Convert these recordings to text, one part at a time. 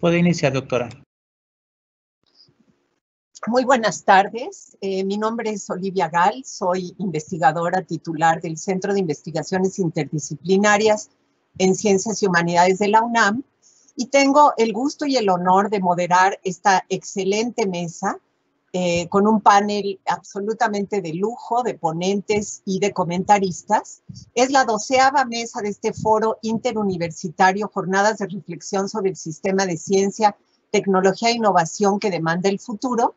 Puede iniciar, doctora. Muy buenas tardes. Eh, mi nombre es Olivia Gal, soy investigadora titular del Centro de Investigaciones Interdisciplinarias en Ciencias y Humanidades de la UNAM y tengo el gusto y el honor de moderar esta excelente mesa eh, con un panel absolutamente de lujo de ponentes y de comentaristas. Es la doceava mesa de este foro interuniversitario Jornadas de Reflexión sobre el Sistema de Ciencia, Tecnología e Innovación que demanda el futuro.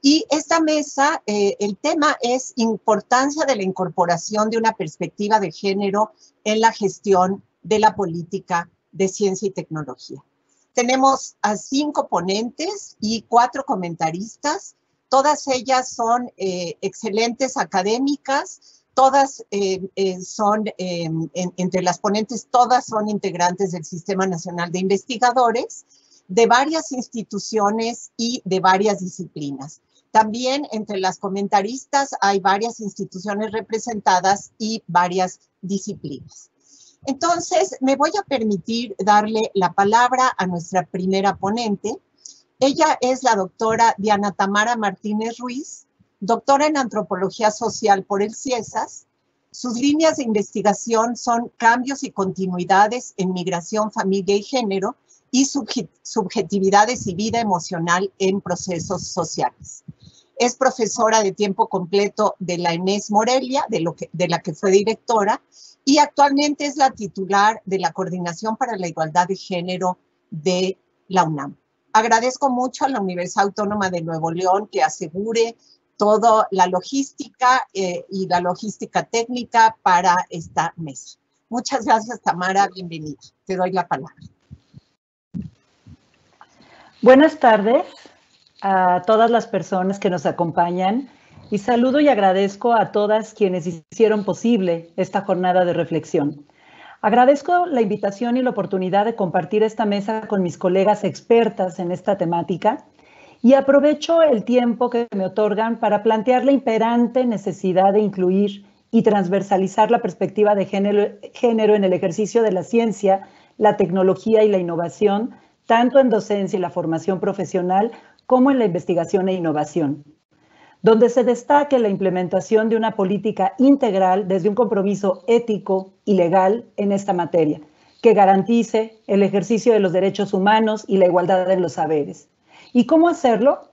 Y esta mesa, eh, el tema es importancia de la incorporación de una perspectiva de género en la gestión de la política de ciencia y tecnología. Tenemos a cinco ponentes y cuatro comentaristas Todas ellas son eh, excelentes académicas, todas eh, eh, son, entre las ponentes, todas son integrantes del Sistema Nacional de Investigadores, de varias instituciones y de varias disciplinas. También entre las comentaristas hay varias instituciones representadas y varias disciplinas. Entonces, me voy a permitir darle la palabra a nuestra primera ponente, ella es la doctora Diana Tamara Martínez Ruiz, doctora en antropología social por el CIESAS. Sus líneas de investigación son cambios y continuidades en migración, familia y género y subjetividades y vida emocional en procesos sociales. Es profesora de tiempo completo de la Inés Morelia, de, de la que fue directora, y actualmente es la titular de la Coordinación para la Igualdad de Género de la UNAM. Agradezco mucho a la Universidad Autónoma de Nuevo León que asegure toda la logística eh, y la logística técnica para esta mesa. Muchas gracias, Tamara. Bienvenida. Te doy la palabra. Buenas tardes a todas las personas que nos acompañan y saludo y agradezco a todas quienes hicieron posible esta jornada de reflexión. Agradezco la invitación y la oportunidad de compartir esta mesa con mis colegas expertas en esta temática y aprovecho el tiempo que me otorgan para plantear la imperante necesidad de incluir y transversalizar la perspectiva de género, en el ejercicio de la ciencia, la tecnología y la innovación, tanto en docencia y la formación profesional como en la investigación e innovación donde se destaque la implementación de una política integral desde un compromiso ético y legal en esta materia, que garantice el ejercicio de los derechos humanos y la igualdad de los saberes. ¿Y cómo hacerlo?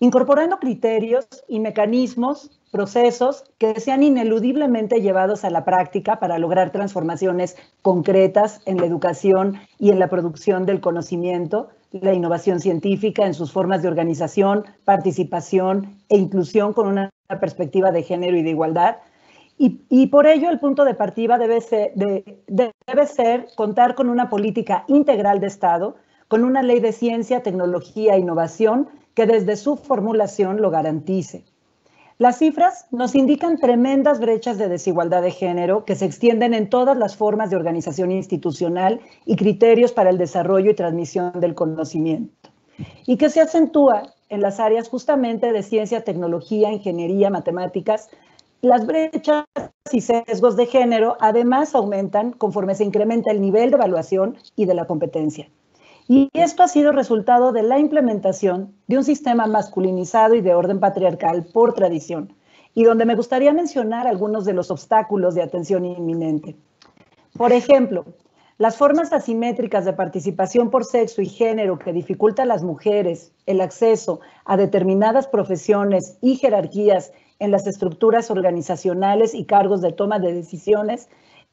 Incorporando criterios y mecanismos, procesos que sean ineludiblemente llevados a la práctica para lograr transformaciones concretas en la educación y en la producción del conocimiento, la innovación científica en sus formas de organización, participación e inclusión con una perspectiva de género y de igualdad. Y, por ello el punto de partida debe ser, contar con una política integral de Estado, con una ley de ciencia, tecnología e innovación que desde su formulación lo garantice. Las cifras nos indican tremendas brechas de desigualdad de género que se extienden en todas las formas de organización institucional y criterios para el desarrollo y transmisión del conocimiento, y que se acentúa en las áreas justamente de ciencia, tecnología, ingeniería, matemáticas. Las brechas y sesgos de género además aumentan conforme se incrementa el nivel de evaluación y de la competencia. Y esto ha sido resultado de la implementación de un sistema masculinizado y de orden patriarcal por tradición, y donde me gustaría mencionar algunos de los obstáculos de atención inminente. Por ejemplo, las formas asimétricas de participación por sexo y género que dificultan a las mujeres el acceso a determinadas profesiones y jerarquías en las estructuras organizacionales y cargos de toma de decisiones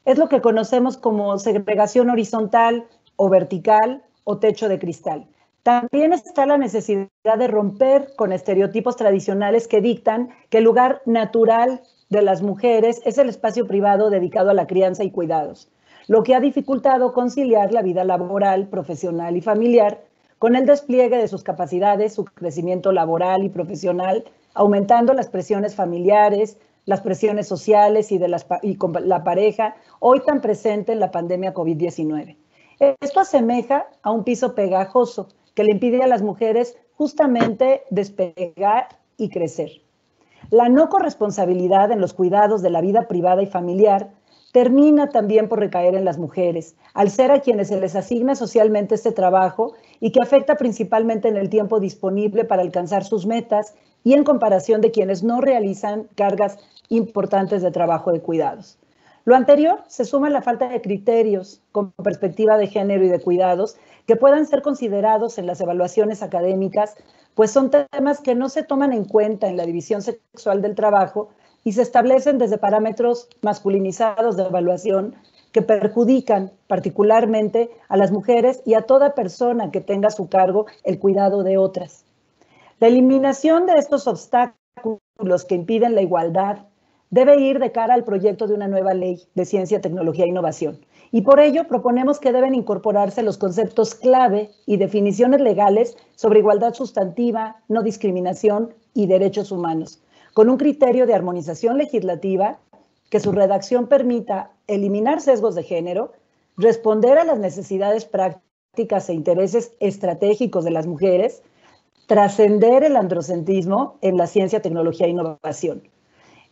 es lo que conocemos como segregación horizontal o vertical o techo de cristal. También está la necesidad de romper con estereotipos tradicionales que dictan que el lugar natural de las mujeres es el espacio privado dedicado a la crianza y cuidados, lo que ha dificultado conciliar la vida laboral, profesional y familiar con el despliegue de sus capacidades, su crecimiento laboral y profesional, aumentando las presiones familiares, las presiones sociales y, de con la pareja, hoy tan presente en la pandemia COVID-19. Esto asemeja a un piso pegajoso que le impide a las mujeres justamente despegar y crecer. La no corresponsabilidad en los cuidados de la vida privada y familiar termina también por recaer en las mujeres, al ser a quienes se les asigna socialmente este trabajo y que afecta principalmente en el tiempo disponible para alcanzar sus metas y en comparación de quienes no realizan cargas importantes de trabajo de cuidados. Lo anterior se suma a la falta de criterios con perspectiva de género y de cuidados que puedan ser considerados en las evaluaciones académicas, pues son temas que no se toman en cuenta en la división sexual del trabajo y se establecen desde parámetros masculinizados de evaluación que perjudican particularmente a las mujeres y a toda persona que tenga a su cargo el cuidado de otras. La eliminación de estos obstáculos que impiden la igualdad debe ir de cara al proyecto de una nueva ley de ciencia, tecnología e innovación. Y por ello proponemos que deben incorporarse los conceptos clave y definiciones legales sobre igualdad sustantiva, no discriminación y derechos humanos, con un criterio de armonización legislativa que su redacción permita eliminar sesgos de género, responder a las necesidades prácticas e intereses estratégicos de las mujeres, trascender el androcentrismo en la ciencia, tecnología e innovación.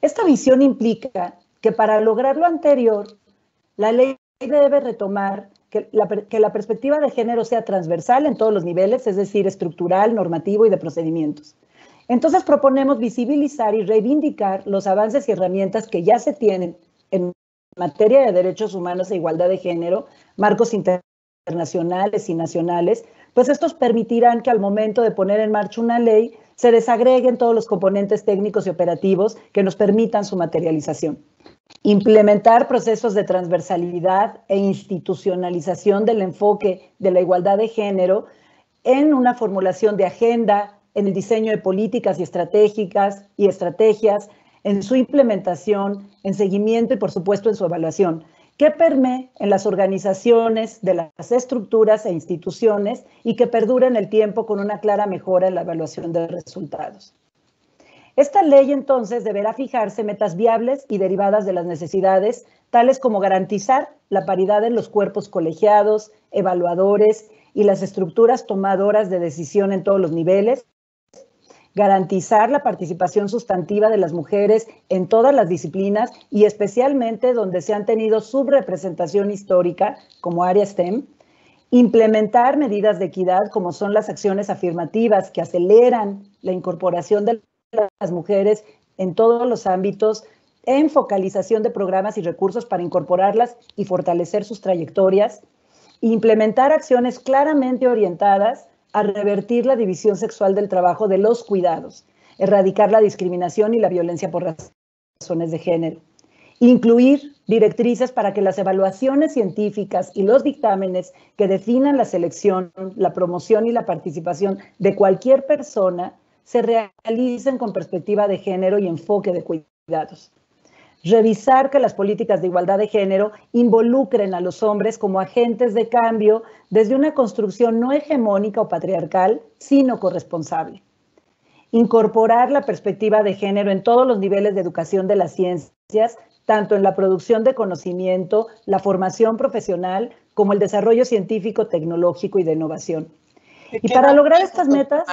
Esta visión implica que para lograr lo anterior, la ley debe retomar que la, perspectiva de género sea transversal en todos los niveles, es decir, estructural, normativo y de procedimientos. Entonces proponemos visibilizar y reivindicar los avances y herramientas que ya se tienen en materia de derechos humanos e igualdad de género, marcos internacionales y nacionales, pues estos permitirán que al momento de poner en marcha una ley se desagreguen todos los componentes técnicos y operativos que nos permitan su materialización. Implementar procesos de transversalidad e institucionalización del enfoque de la igualdad de género en una formulación de agenda, en el diseño de políticas y estratégicas y estrategias, en su implementación, en seguimiento y por supuesto en su evaluación, que permee en las organizaciones de las estructuras e instituciones y que perdure en el tiempo con una clara mejora en la evaluación de resultados. Esta ley entonces deberá fijarse metas viables y derivadas de las necesidades, tales como garantizar la paridad en los cuerpos colegiados, evaluadores y las estructuras tomadoras de decisión en todos los niveles, garantizar la participación sustantiva de las mujeres en todas las disciplinas y especialmente donde se han tenido subrepresentación histórica como área STEM, implementar medidas de equidad como son las acciones afirmativas que aceleran la incorporación de las mujeres en todos los ámbitos, en focalización de programas y recursos para incorporarlas y fortalecer sus trayectorias, implementar acciones claramente orientadas a revertir la división sexual del trabajo de los cuidados, erradicar la discriminación y la violencia por razones de género, incluir directrices para que las evaluaciones científicas y los dictámenes que definan la selección, la promoción y la participación de cualquier persona se realicen con perspectiva de género y enfoque de cuidados revisar que las políticas de igualdad de género involucren a los hombres como agentes de cambio desde una construcción no hegemónica o patriarcal, sino corresponsable. Incorporar la perspectiva de género en todos los niveles de educación de las ciencias, tanto en la producción de conocimiento, la formación profesional, como el desarrollo científico, tecnológico y de innovación. Y para lograr estas metas...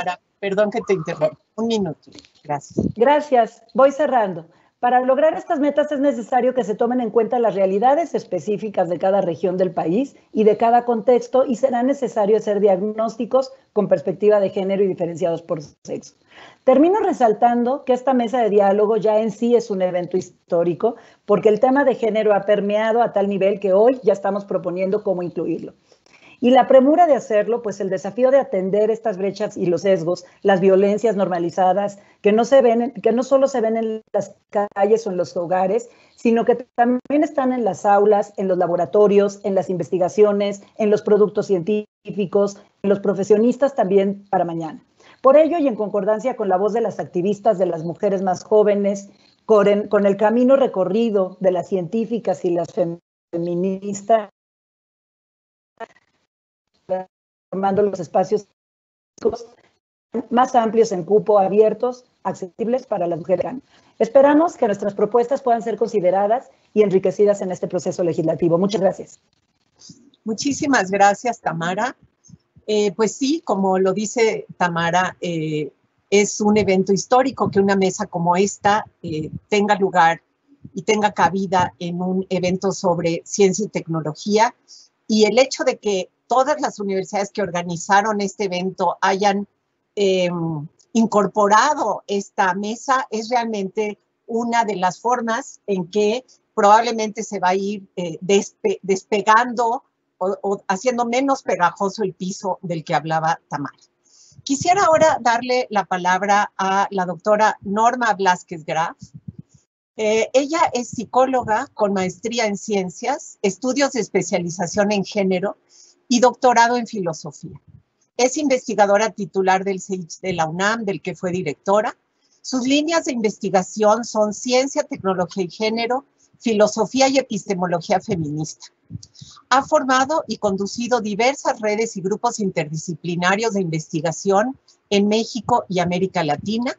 perdón que te interrumpa. Un minuto. Gracias. Gracias. Voy cerrando. Para lograr estas metas es necesario que se tomen en cuenta las realidades específicas de cada región del país y de cada contexto y será necesario hacer diagnósticos con perspectiva de género y diferenciados por sexo. Termino resaltando que esta mesa de diálogo ya en sí es un evento histórico porque el tema de género ha permeado a tal nivel que hoy ya estamos proponiendo cómo incluirlo. Y la premura de hacerlo, pues el desafío de atender estas brechas y los sesgos, las violencias normalizadas, que no, se ven, que no solo se ven en las calles o en los hogares, sino que también están en las aulas, en los laboratorios, en las investigaciones, en los productos científicos, en los profesionistas también para mañana. Por ello, y en concordancia con la voz de las activistas, de las mujeres más jóvenes, con, el camino recorrido de las científicas y las feministas, formando los espacios más amplios en cupo, abiertos, accesibles para las mujeres. Esperamos que nuestras propuestas puedan ser consideradas y enriquecidas en este proceso legislativo. Muchas gracias. Muchísimas gracias, Tamara. Eh, pues sí, como lo dice Tamara, eh, es un evento histórico que una mesa como esta eh, tenga lugar y tenga cabida en un evento sobre ciencia y tecnología. Y el hecho de que todas las universidades que organizaron este evento hayan em, incorporado esta mesa es realmente una de las formas en que probablemente se va a ir eh, despegando o, haciendo menos pegajoso el piso del que hablaba Tamara. Quisiera ahora darle la palabra a la doctora Norma Blasquez Graf. Eh, ella es psicóloga con maestría en ciencias, estudios de especialización en género y doctorado en filosofía. Es investigadora titular del CEICH de la UNAM, del que fue directora. Sus líneas de investigación son ciencia, tecnología y género, filosofía y epistemología feminista. Ha formado y conducido diversas redes y grupos interdisciplinarios de investigación en México y América Latina.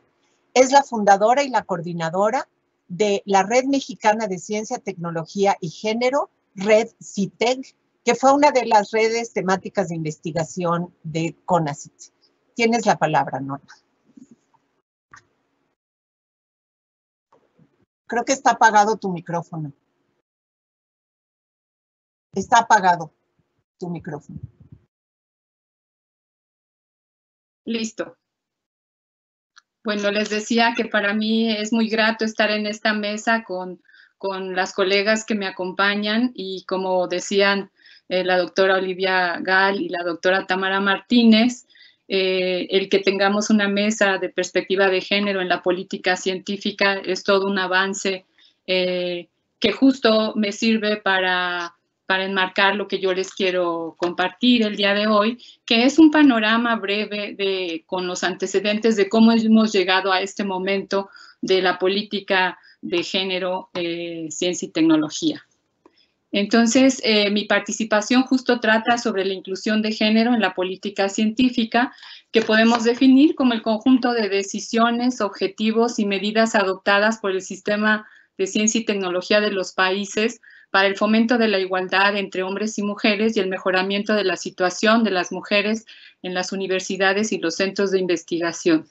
Es la fundadora y la coordinadora de la Red Mexicana de Ciencia, Tecnología y Género, Red CITEG, que fue una de las redes temáticas de investigación de CONACIT. Tienes la palabra, Norma. Creo que está apagado tu micrófono. Está apagado tu micrófono. Listo. Bueno, les decía que para mí es muy grato estar en esta mesa con, con las colegas que me acompañan y como decían eh, la doctora Olivia Gal y la doctora Tamara Martínez, eh, el que tengamos una mesa de perspectiva de género en la política científica es todo un avance eh, que justo me sirve para, para enmarcar lo que yo les quiero compartir el día de hoy, que es un panorama breve de, con los antecedentes de cómo hemos llegado a este momento de la política de género, ciencia y tecnología. Entonces, eh, mi participación justo trata sobre la inclusión de género en la política científica, que podemos definir como el conjunto de decisiones, objetivos y medidas adoptadas por el sistema de ciencia y tecnología de los países para el fomento de la igualdad entre hombres y mujeres y el mejoramiento de la situación de las mujeres en las universidades y los centros de investigación.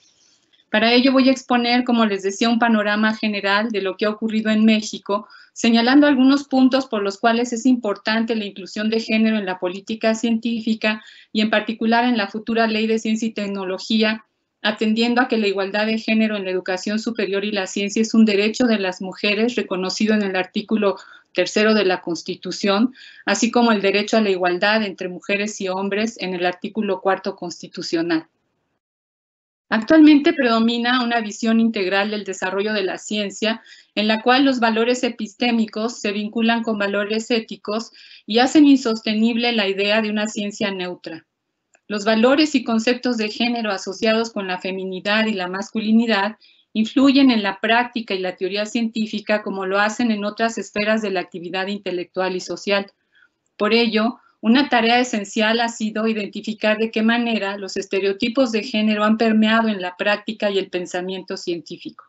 Para ello voy a exponer, como les decía, un panorama general de lo que ha ocurrido en México, señalando algunos puntos por los cuales es importante la inclusión de género en la política científica y en particular en la futura ley de ciencia y tecnología, atendiendo a que la igualdad de género en la educación superior y la ciencia es un derecho de las mujeres reconocido en el artículo tercero de la Constitución, así como el derecho a la igualdad entre mujeres y hombres en el artículo cuarto constitucional. Actualmente predomina una visión integral del desarrollo de la ciencia, en la cual los valores epistémicos se vinculan con valores éticos y hacen insostenible la idea de una ciencia neutra. Los valores y conceptos de género asociados con la feminidad y la masculinidad influyen en la práctica y la teoría científica como lo hacen en otras esferas de la actividad intelectual y social. Por ello, una tarea esencial ha sido identificar de qué manera los estereotipos de género han permeado en la práctica y el pensamiento científico.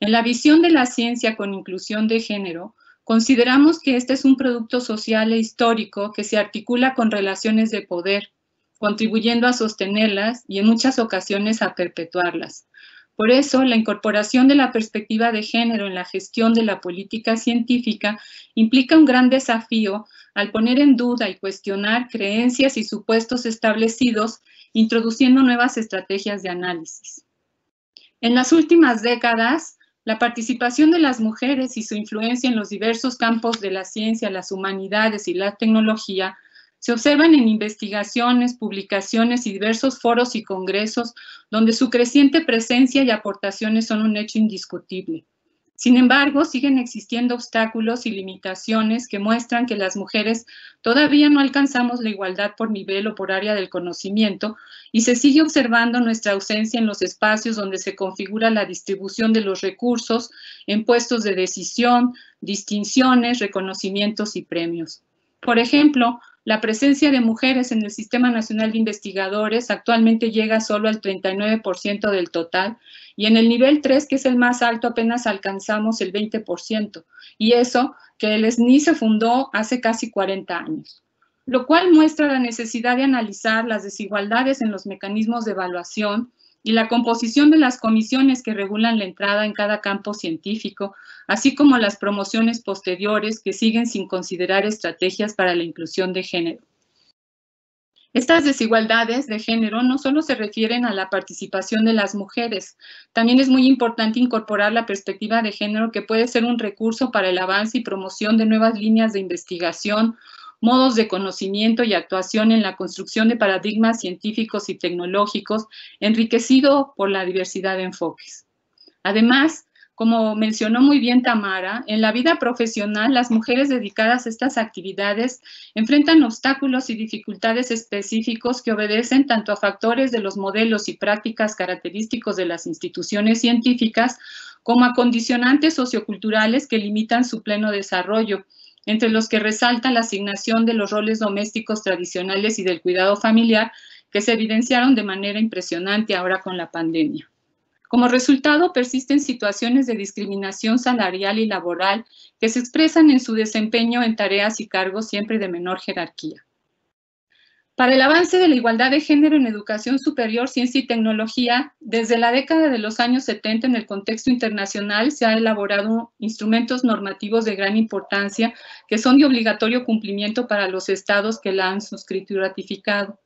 En la visión de la ciencia con inclusión de género, consideramos que este es un producto social e histórico que se articula con relaciones de poder, contribuyendo a sostenerlas y en muchas ocasiones a perpetuarlas. Por eso, la incorporación de la perspectiva de género en la gestión de la política científica implica un gran desafío al poner en duda y cuestionar creencias y supuestos establecidos, introduciendo nuevas estrategias de análisis. En las últimas décadas, la participación de las mujeres y su influencia en los diversos campos de la ciencia, las humanidades y la tecnología se observan en investigaciones, publicaciones y diversos foros y congresos donde su creciente presencia y aportaciones son un hecho indiscutible. Sin embargo, siguen existiendo obstáculos y limitaciones que muestran que las mujeres todavía no alcanzamos la igualdad por nivel o por área del conocimiento y se sigue observando nuestra ausencia en los espacios donde se configura la distribución de los recursos en puestos de decisión, distinciones, reconocimientos y premios. Por ejemplo, la presencia de mujeres en el Sistema Nacional de Investigadores actualmente llega solo al 39% del total y en el nivel 3, que es el más alto, apenas alcanzamos el 20%. Y eso que el SNI se fundó hace casi 40 años, lo cual muestra la necesidad de analizar las desigualdades en los mecanismos de evaluación y la composición de las comisiones que regulan la entrada en cada campo científico, así como las promociones posteriores que siguen sin considerar estrategias para la inclusión de género. Estas desigualdades de género no solo se refieren a la participación de las mujeres, también es muy importante incorporar la perspectiva de género que puede ser un recurso para el avance y promoción de nuevas líneas de investigación modos de conocimiento y actuación en la construcción de paradigmas científicos y tecnológicos, enriquecido por la diversidad de enfoques. Además, como mencionó muy bien Tamara, en la vida profesional las mujeres dedicadas a estas actividades enfrentan obstáculos y dificultades específicos que obedecen tanto a factores de los modelos y prácticas característicos de las instituciones científicas como a condicionantes socioculturales que limitan su pleno desarrollo, entre los que resalta la asignación de los roles domésticos tradicionales y del cuidado familiar, que se evidenciaron de manera impresionante ahora con la pandemia. Como resultado, persisten situaciones de discriminación salarial y laboral que se expresan en su desempeño en tareas y cargos siempre de menor jerarquía. Para el avance de la igualdad de género en educación superior, ciencia y tecnología, desde la década de los años 70 en el contexto internacional se han elaborado instrumentos normativos de gran importancia que son de obligatorio cumplimiento para los estados que la han suscrito y ratificado.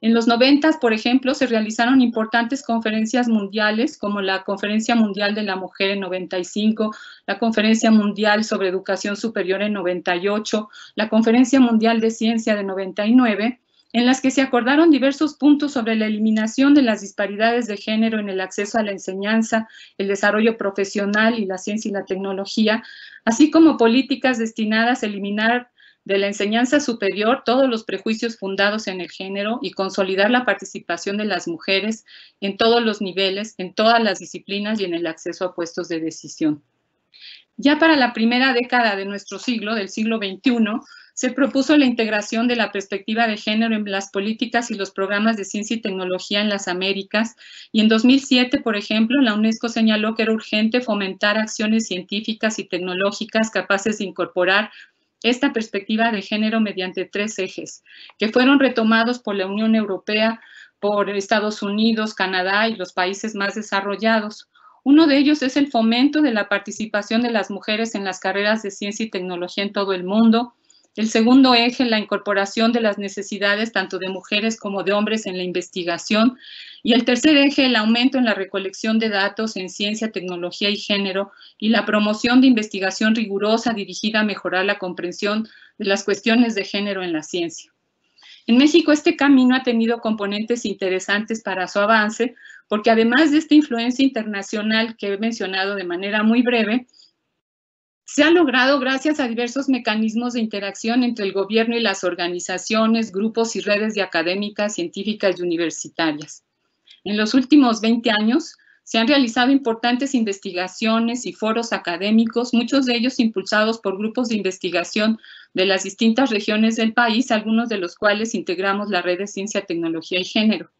En los 90, por ejemplo, se realizaron importantes conferencias mundiales como la Conferencia Mundial de la Mujer en 95, la Conferencia Mundial sobre Educación Superior en 98, la Conferencia Mundial de Ciencia de 99, en las que se acordaron diversos puntos sobre la eliminación de las disparidades de género en el acceso a la enseñanza, el desarrollo profesional y la ciencia y la tecnología, así como políticas destinadas a eliminar de la enseñanza superior todos los prejuicios fundados en el género y consolidar la participación de las mujeres en todos los niveles, en todas las disciplinas y en el acceso a puestos de decisión. Ya para la primera década de nuestro siglo, del siglo XXI, se propuso la integración de la perspectiva de género en las políticas y los programas de ciencia y tecnología en las Américas. Y en 2007, por ejemplo, la UNESCO señaló que era urgente fomentar acciones científicas y tecnológicas capaces de incorporar esta perspectiva de género mediante tres ejes, que fueron retomados por la Unión Europea, por Estados Unidos, Canadá y los países más desarrollados. Uno de ellos es el fomento de la participación de las mujeres en las carreras de ciencia y tecnología en todo el mundo, el segundo eje, la incorporación de las necesidades tanto de mujeres como de hombres en la investigación. Y el tercer eje, el aumento en la recolección de datos en ciencia, tecnología y género y la promoción de investigación rigurosa dirigida a mejorar la comprensión de las cuestiones de género en la ciencia. En México este camino ha tenido componentes interesantes para su avance, porque además de esta influencia internacional que he mencionado de manera muy breve, se ha logrado gracias a diversos mecanismos de interacción entre el gobierno y las organizaciones, grupos y redes de académicas, científicas y universitarias. En los últimos 20 años se han realizado importantes investigaciones y foros académicos, muchos de ellos impulsados por grupos de investigación de las distintas regiones del país, algunos de los cuales integramos la red de ciencia, tecnología y género.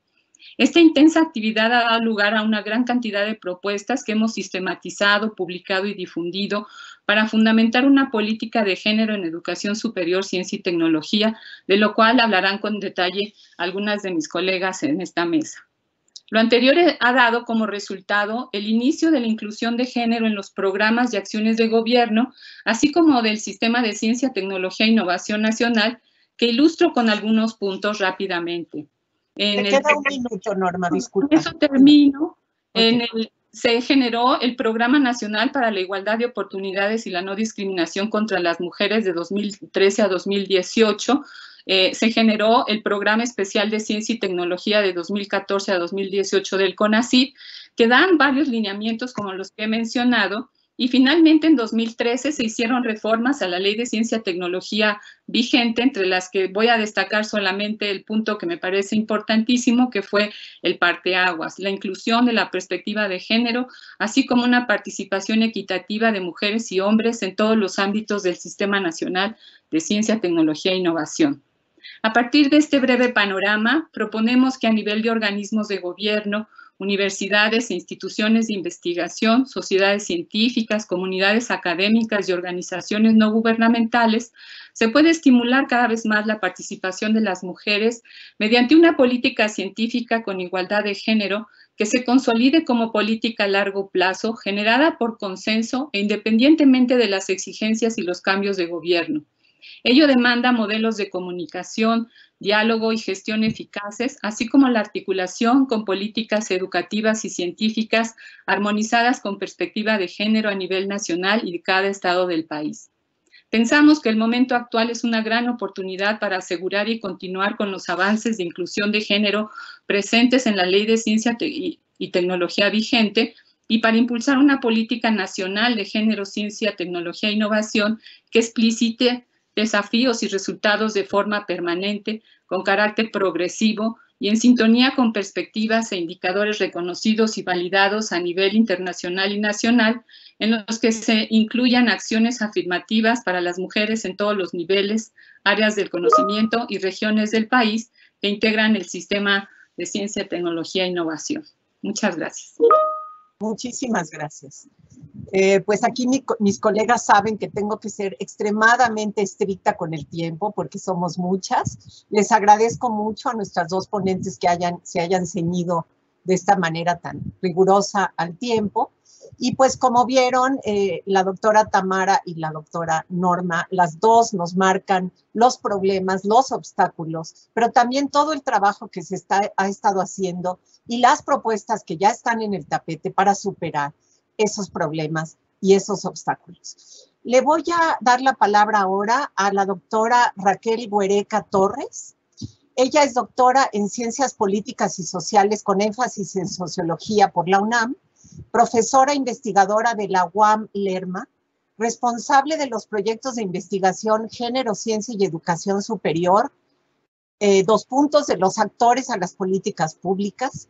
Esta intensa actividad ha dado lugar a una gran cantidad de propuestas que hemos sistematizado, publicado y difundido para fundamentar una política de género en educación superior, ciencia y tecnología, de lo cual hablarán con detalle algunas de mis colegas en esta mesa. Lo anterior ha dado como resultado el inicio de la inclusión de género en los programas y acciones de gobierno, así como del Sistema de Ciencia, Tecnología e Innovación Nacional, que ilustro con algunos puntos rápidamente. En Te queda un minuto, Norma, disculpa. Eso termino. En el, se generó el Programa Nacional para la Igualdad de Oportunidades y la No Discriminación contra las Mujeres de 2013 a 2018. Eh, se generó el Programa Especial de Ciencia y Tecnología de 2014 a 2018 del CONACYT, que dan varios lineamientos como los que he mencionado, y finalmente, en 2013 se hicieron reformas a la Ley de Ciencia y Tecnología vigente, entre las que voy a destacar solamente el punto que me parece importantísimo, que fue el parteaguas, la inclusión de la perspectiva de género, así como una participación equitativa de mujeres y hombres en todos los ámbitos del Sistema Nacional de Ciencia, Tecnología e Innovación. A partir de este breve panorama, proponemos que a nivel de organismos de gobierno, universidades e instituciones de investigación, sociedades científicas, comunidades académicas y organizaciones no gubernamentales, se puede estimular cada vez más la participación de las mujeres mediante una política científica con igualdad de género que se consolide como política a largo plazo, generada por consenso e independientemente de las exigencias y los cambios de gobierno. Ello demanda modelos de comunicación, diálogo y gestión eficaces, así como la articulación con políticas educativas y científicas armonizadas con perspectiva de género a nivel nacional y de cada estado del país. Pensamos que el momento actual es una gran oportunidad para asegurar y continuar con los avances de inclusión de género presentes en la Ley de Ciencia y, Tecnología vigente y para impulsar una política nacional de género, ciencia, tecnología e innovación que explicite desafíos y resultados de forma permanente, con carácter progresivo y en sintonía con perspectivas e indicadores reconocidos y validados a nivel internacional y nacional, en los que se incluyan acciones afirmativas para las mujeres en todos los niveles, áreas del conocimiento y regiones del país que integran el sistema de ciencia, tecnología e innovación. Muchas gracias. Muchísimas gracias. Eh, pues aquí mis colegas saben que tengo que ser extremadamente estricta con el tiempo porque somos muchas. Les agradezco mucho a nuestras dos ponentes que hayan, se hayan ceñido de esta manera tan rigurosa al tiempo. Y pues como vieron, eh, la doctora Tamara y la doctora Norma, las dos nos marcan los problemas, los obstáculos, pero también todo el trabajo que se está, ha estado haciendo y las propuestas que ya están en el tapete para superar esos problemas y esos obstáculos. Le voy a dar la palabra ahora a la doctora Raquel Guereca Torres. Ella es doctora en Ciencias Políticas y Sociales con énfasis en Sociología por la UNAM, profesora investigadora de la UAM Lerma, responsable de los proyectos de investigación Género, Ciencia y Educación Superior, eh, dos puntos de los actores a las políticas públicas,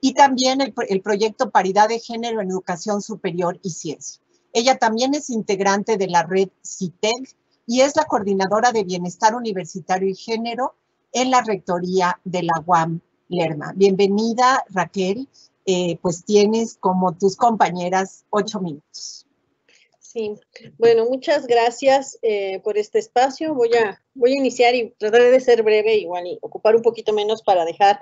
y también el, proyecto Paridad de Género en Educación Superior y Ciencia. Ella también es integrante de la red CITEG y es la coordinadora de Bienestar Universitario y Género en la Rectoría de la UAM Lerma. Bienvenida, Raquel. Eh, pues tienes como tus compañeras ocho minutos. Sí, bueno, muchas gracias eh, por este espacio. Voy a, voy a iniciar y tratar de ser breve igual y ocupar un poquito menos para dejar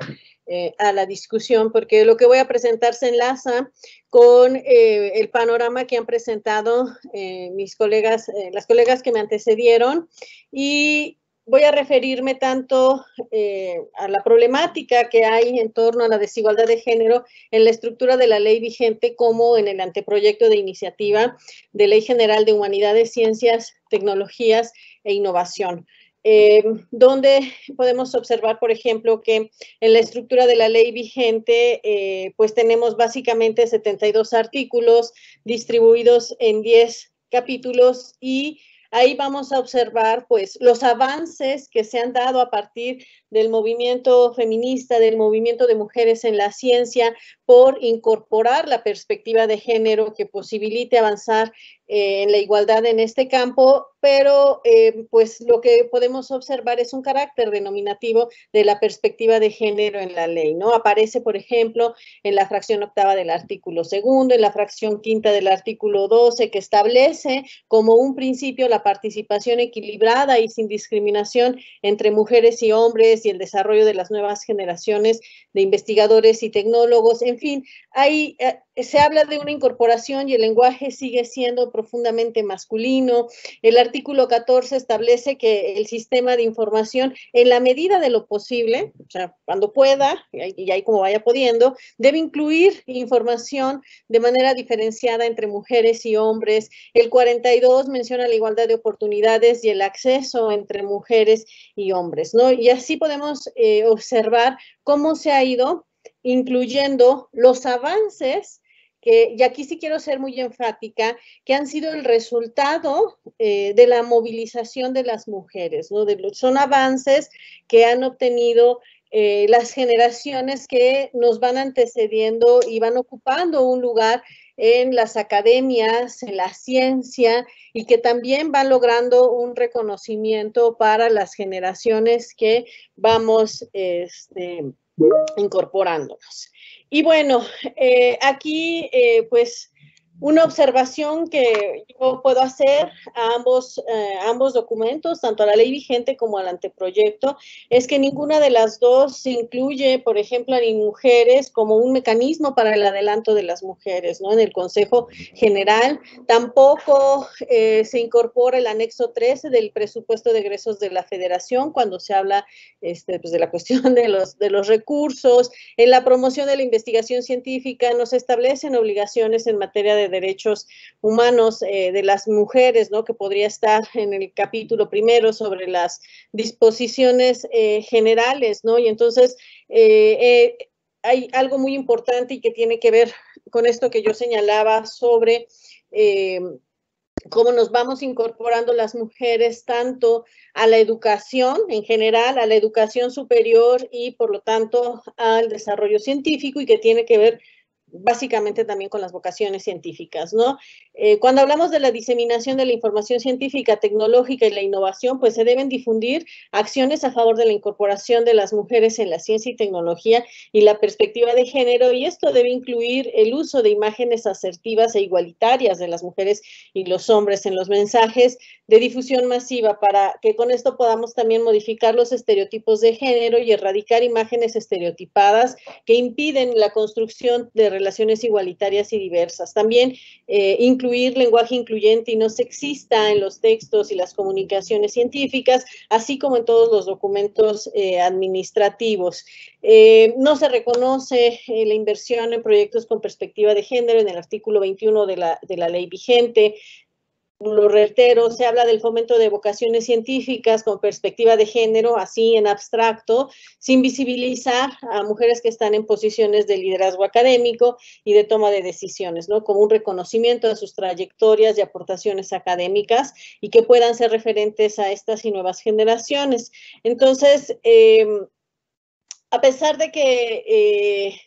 eh, a la discusión, porque lo que voy a presentar se enlaza con eh, el panorama que han presentado eh, mis colegas, las colegas que me antecedieron, y voy a referirme tanto a la problemática que hay en torno a la desigualdad de género en la estructura de la ley vigente como en el anteproyecto de iniciativa de Ley General de Humanidades, Ciencias, Tecnologías e Innovación. Eh, donde podemos observar, por ejemplo, que en la estructura de la ley vigente, eh, pues tenemos básicamente 72 artículos distribuidos en 10 capítulos y ahí vamos a observar pues los avances que se han dado a partir del movimiento feminista, del movimiento de mujeres en la ciencia, por incorporar la perspectiva de género que posibilite avanzar eh, en la igualdad en este campo, pero eh, pues lo que podemos observar es un carácter denominativo de la perspectiva de género en la ley, ¿no? Aparece, por ejemplo, en la fracción octava del artículo segundo, en la fracción quinta del artículo 12, que establece como un principio la participación equilibrada y sin discriminación entre mujeres y hombres y el desarrollo de las nuevas generaciones de investigadores y tecnólogos, en fin, hay, eh, se habla de una incorporación y el lenguaje sigue siendo profundamente masculino. El artículo 14 establece que el sistema de información, en la medida de lo posible, o sea, cuando pueda, y ahí como vaya pudiendo, debe incluir información de manera diferenciada entre mujeres y hombres. El 42 menciona la igualdad de oportunidades y el acceso entre mujeres y hombres, ¿no? Y así podemos eh, observar cómo se ha ido incluyendo los avances que, y aquí sí quiero ser muy enfática, que han sido el resultado eh, de la movilización de las mujeres, ¿no? son avances que han obtenido eh, las generaciones que nos van antecediendo y van ocupando un lugar en las academias, en la ciencia y que también van logrando un reconocimiento para las generaciones que vamos este, incorporándonos. Y bueno, eh, aquí eh, pues Una observación que yo puedo hacer a ambos, eh, ambos documentos, tanto a la ley vigente como al anteproyecto, es que ninguna de las dos incluye, por ejemplo, a ni mujeres como un mecanismo para el adelanto de las mujeres, ¿no? En el Consejo General tampoco eh, se incorpora el anexo 13 del presupuesto de egresos de la Federación cuando se habla este, pues, de la cuestión de los, de los recursos. En la promoción de la investigación científica nos establecen obligaciones en materia de derechos humanos eh, de las mujeres, ¿no? Que podría estar en el capítulo primero sobre las disposiciones eh, generales, ¿no? Y entonces eh, hay algo muy importante y que tiene que ver con esto que yo señalaba sobre cómo nos vamos incorporando las mujeres tanto a la educación en general, a la educación superior y por lo tanto al desarrollo científico y que tiene que ver básicamente también con las vocaciones científicas, ¿no? Eh, cuando hablamos de la diseminación de la información científica, tecnológica y la innovación, pues se deben difundir acciones a favor de la incorporación de las mujeres en la ciencia y tecnología y la perspectiva de género, y esto debe incluir el uso de imágenes asertivas e igualitarias de las mujeres y los hombres en los mensajes de difusión masiva para que con esto podamos también modificar los estereotipos de género y erradicar imágenes estereotipadas que impiden la construcción de relaciones igualitarias y diversas. También eh, incluir lenguaje incluyente y no sexista en los textos y las comunicaciones científicas, así como en todos los documentos eh, administrativos. Eh, no se reconoce la inversión en proyectos con perspectiva de género en el artículo 21 de la, de la ley vigente lo reitero, se habla del fomento de vocaciones científicas con perspectiva de género, así en abstracto, sin visibilizar a mujeres que están en posiciones de liderazgo académico y de toma de decisiones, ¿no? Como un reconocimiento de sus trayectorias y aportaciones académicas y que puedan ser referentes a estas y nuevas generaciones. Entonces, em, a pesar de que eh,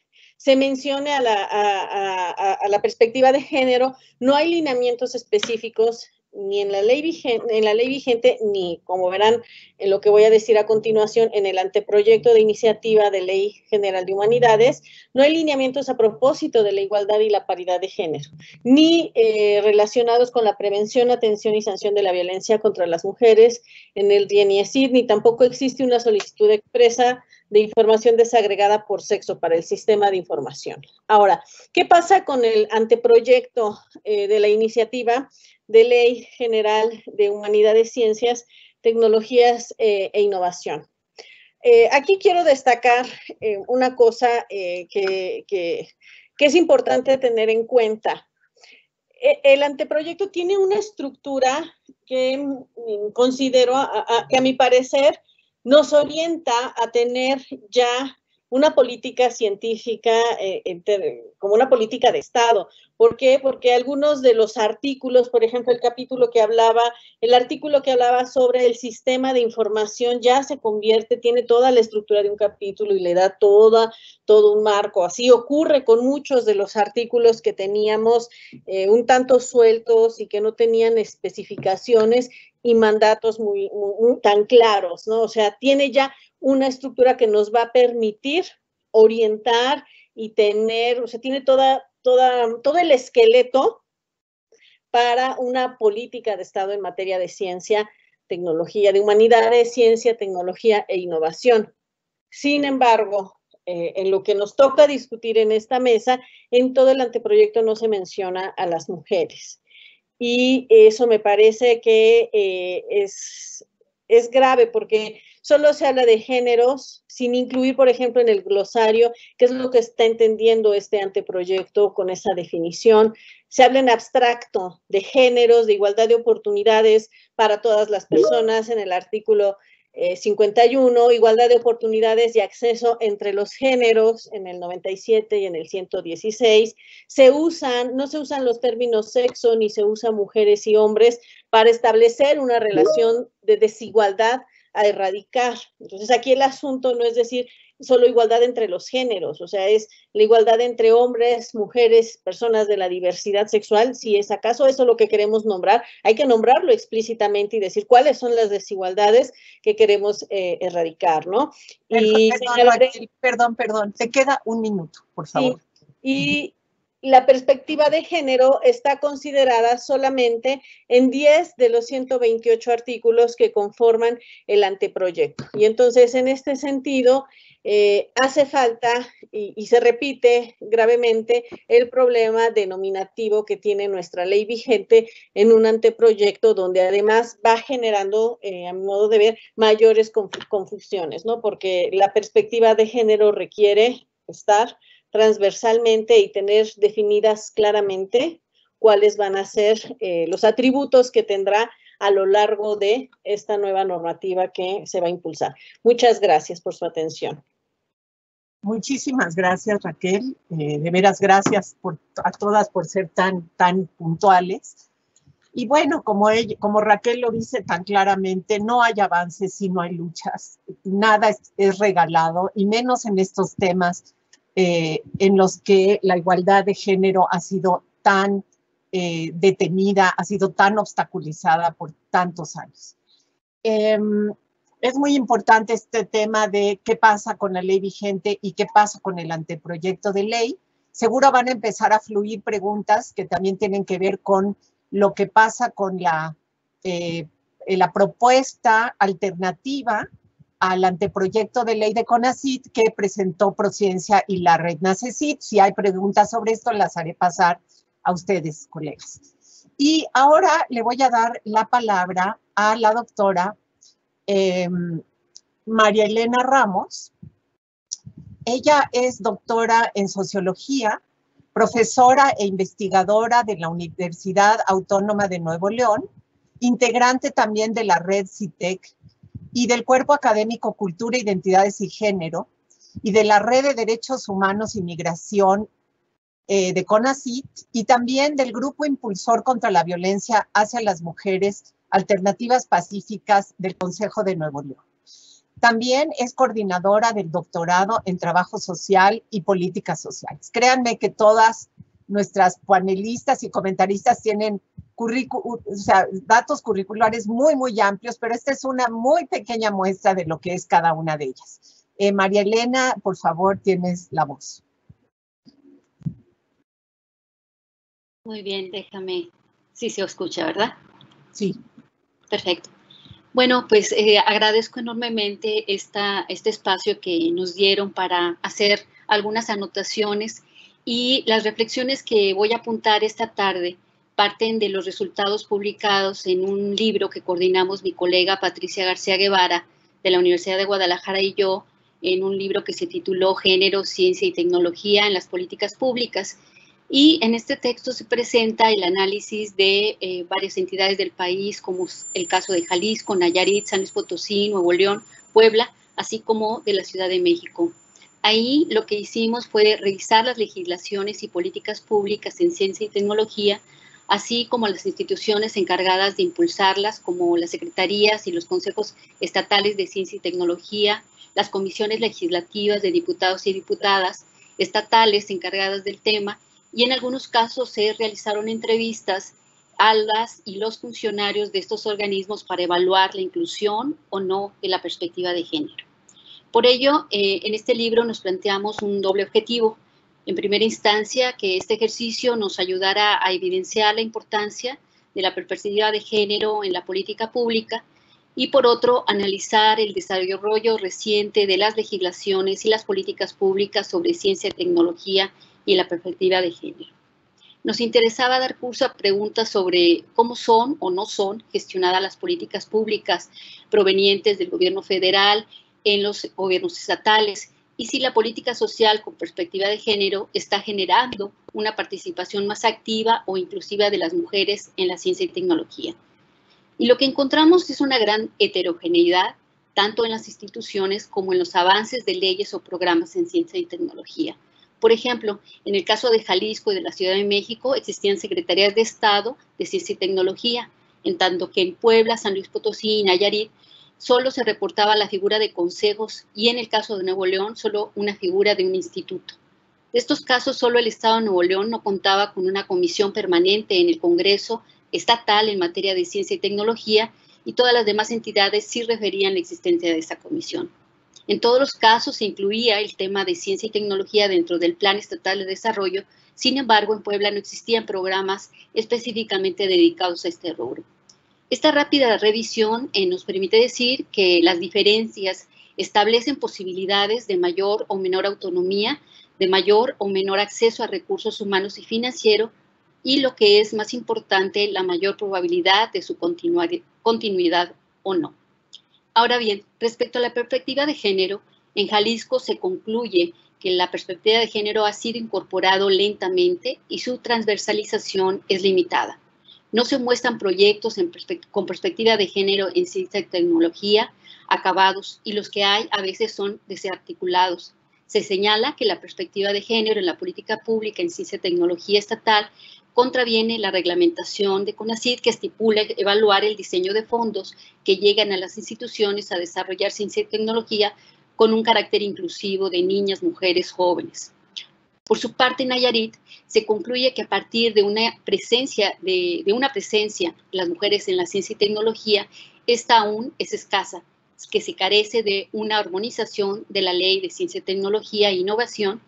se mencione a la, perspectiva de género, no hay lineamientos específicos ni en la ley vigente, ley vigente ni, como verán, en lo que voy a decir a continuación, en el anteproyecto de iniciativa de Ley General de Humanidades, no hay lineamientos a propósito de la igualdad y la paridad de género, ni eh, relacionados con la prevención, atención y sanción de la violencia contra las mujeres en el DNIESID, ni tampoco existe una solicitud expresa de información desagregada por sexo para el sistema de información. Ahora, ¿qué pasa con el anteproyecto eh, de la iniciativa de Ley General de Humanidades, Ciencias, Tecnologías eh, e Innovación? Eh, aquí quiero destacar una cosa que, que, es importante tener en cuenta. E, el anteproyecto tiene una estructura que mm, considero, que a mi parecer, nos orienta a tener ya una política científica eh, como una política de Estado. ¿Por qué? Porque algunos de los artículos, por ejemplo, el capítulo que hablaba, el artículo que hablaba sobre el sistema de información ya se convierte, tiene toda la estructura de un capítulo y le da toda, todo un marco. Así ocurre con muchos de los artículos que teníamos eh, un tanto sueltos y que no tenían especificaciones y mandatos muy, tan claros, ¿no? O sea, tiene ya una estructura que nos va a permitir orientar y tener, o sea, tiene toda, toda, todo el esqueleto para una política de Estado en materia de ciencia, tecnología, de humanidades, ciencia, tecnología e innovación. Sin embargo, eh, en lo que nos toca discutir en esta mesa, en todo el anteproyecto no se menciona a las mujeres y eso me parece que eh, es, es grave porque solo se habla de géneros sin incluir, por ejemplo, en el glosario, qué es lo que está entendiendo este anteproyecto con esa definición. Se habla en abstracto de géneros, de igualdad de oportunidades para todas las personas en el artículo 51, eh, igualdad de oportunidades y acceso entre los géneros en el 97 y en el 116. Se usan, no se usan los términos sexo ni se usan mujeres y hombres para establecer una relación de desigualdad a erradicar. Entonces aquí el asunto no es decir, solo igualdad entre los géneros, o sea, es la igualdad entre hombres, mujeres, personas de la diversidad sexual. Si es acaso eso lo que queremos nombrar, hay que nombrarlo explícitamente y decir cuáles son las desigualdades que queremos eh, erradicar, ¿no? Y perdón, perdón, te queda un minuto, por favor. y la perspectiva de género está considerada solamente en 10 de los 128 artículos que conforman el anteproyecto. Y entonces, en este sentido, eh, hace falta y, se repite gravemente el problema denominativo que tiene nuestra ley vigente en un anteproyecto donde además va generando, eh, a mi modo de ver, mayores confusiones, ¿no? Porque la perspectiva de género requiere estar transversalmente y tener definidas claramente cuáles van a ser eh, los atributos que tendrá a lo largo de esta nueva normativa que se va a impulsar. Muchas gracias por su atención. Muchísimas gracias, Raquel. Eh, de veras, gracias a todas por ser tan, tan puntuales. Y bueno, como, Raquel lo dice tan claramente, no hay avances si no hay luchas. Nada es, regalado, y menos en estos temas eh, en los que la igualdad de género ha sido tan eh, detenida, ha sido tan obstaculizada por tantos años. Es muy importante este tema de qué pasa con la ley vigente y qué pasa con el anteproyecto de ley. Seguro van a empezar a fluir preguntas que también tienen que ver con lo que pasa con la, eh, la propuesta alternativa al anteproyecto de ley de CONACIT que presentó Prociencia y la red NACECIT. Si hay preguntas sobre esto, las haré pasar a ustedes, colegas. Y ahora le voy a dar la palabra a la doctora Em, María Elena Ramos. Ella es doctora en sociología, profesora e investigadora de la Universidad Autónoma de Nuevo León, integrante también de la red CITEC y del Cuerpo Académico Cultura, Identidades y Género y de la Red de Derechos Humanos y Migración eh, de CONACIT y también del Grupo Impulsor contra la Violencia hacia las Mujeres Alternativas Pacíficas del Consejo de Nuevo León. También es coordinadora del doctorado en Trabajo Social y Políticas Sociales. Créanme que todas nuestras panelistas y comentaristas tienen datos curriculares muy, muy amplios, pero esta es una muy pequeña muestra de lo que es cada una de ellas. Eh, María Elena, por favor, tienes la voz. Muy bien, déjame. Sí se escucha, ¿verdad? Sí. Perfecto. Bueno, pues eh, agradezco enormemente esta, este espacio que nos dieron para hacer algunas anotaciones y las reflexiones que voy a apuntar esta tarde parten de los resultados publicados en un libro que coordinamos mi colega Patricia García Guevara de la Universidad de Guadalajara y yo, en un libro que se tituló Género, Ciencia y Tecnología en las Políticas Públicas y en este texto se presenta el análisis de eh, varias entidades del país, como el caso de Jalisco, Nayarit, San Luis Potosí, Nuevo León, Puebla, así como de la Ciudad de México. Ahí lo que hicimos fue revisar las legislaciones y políticas públicas en ciencia y tecnología, así como las instituciones encargadas de impulsarlas, como las secretarías y los consejos estatales de ciencia y tecnología, las comisiones legislativas de diputados y diputadas estatales encargadas del tema, y en algunos casos se realizaron entrevistas a las y los funcionarios de estos organismos para evaluar la inclusión o no de la perspectiva de género. Por ello, eh, en este libro nos planteamos un doble objetivo. En primera instancia, que este ejercicio nos ayudara a evidenciar la importancia de la perspectiva de género en la política pública y por otro, analizar el desarrollo reciente de las legislaciones y las políticas públicas sobre ciencia tecnología y la perspectiva de género. Nos interesaba dar curso a preguntas sobre cómo son o no son gestionadas las políticas públicas provenientes del gobierno federal en los gobiernos estatales y si la política social con perspectiva de género está generando una participación más activa o inclusiva de las mujeres en la ciencia y tecnología. Y lo que encontramos es una gran heterogeneidad, tanto en las instituciones como en los avances de leyes o programas en ciencia y tecnología. Por ejemplo, en el caso de Jalisco y de la Ciudad de México existían secretarías de Estado de Ciencia y Tecnología, en tanto que en Puebla, San Luis Potosí y Nayarit solo se reportaba la figura de consejos y en el caso de Nuevo León solo una figura de un instituto. De estos casos, solo el Estado de Nuevo León no contaba con una comisión permanente en el Congreso estatal en materia de ciencia y tecnología y todas las demás entidades sí referían la existencia de esta comisión. En todos los casos se incluía el tema de ciencia y tecnología dentro del Plan Estatal de Desarrollo, sin embargo, en Puebla no existían programas específicamente dedicados a este rubro. Esta rápida revisión eh, nos permite decir que las diferencias establecen posibilidades de mayor o menor autonomía, de mayor o menor acceso a recursos humanos y financieros, y lo que es más importante, la mayor probabilidad de su continuidad o no. Ahora bien, respecto a la perspectiva de género, en Jalisco se concluye que la perspectiva de género ha sido incorporado lentamente y su transversalización es limitada. No se muestran proyectos con perspectiva de género en ciencia y tecnología acabados y los que hay a veces son desarticulados. Se señala que la perspectiva de género en la política pública en ciencia y tecnología estatal contraviene la reglamentación de CONACYT que estipula evaluar el diseño de fondos que llegan a las instituciones a desarrollar ciencia y tecnología con un carácter inclusivo de niñas, mujeres, jóvenes. Por su parte, en Nayarit se concluye que a partir de una presencia, de, una presencia las mujeres en la ciencia y tecnología, esta aún es escasa, que se carece de una armonización de la ley de ciencia, tecnología e innovación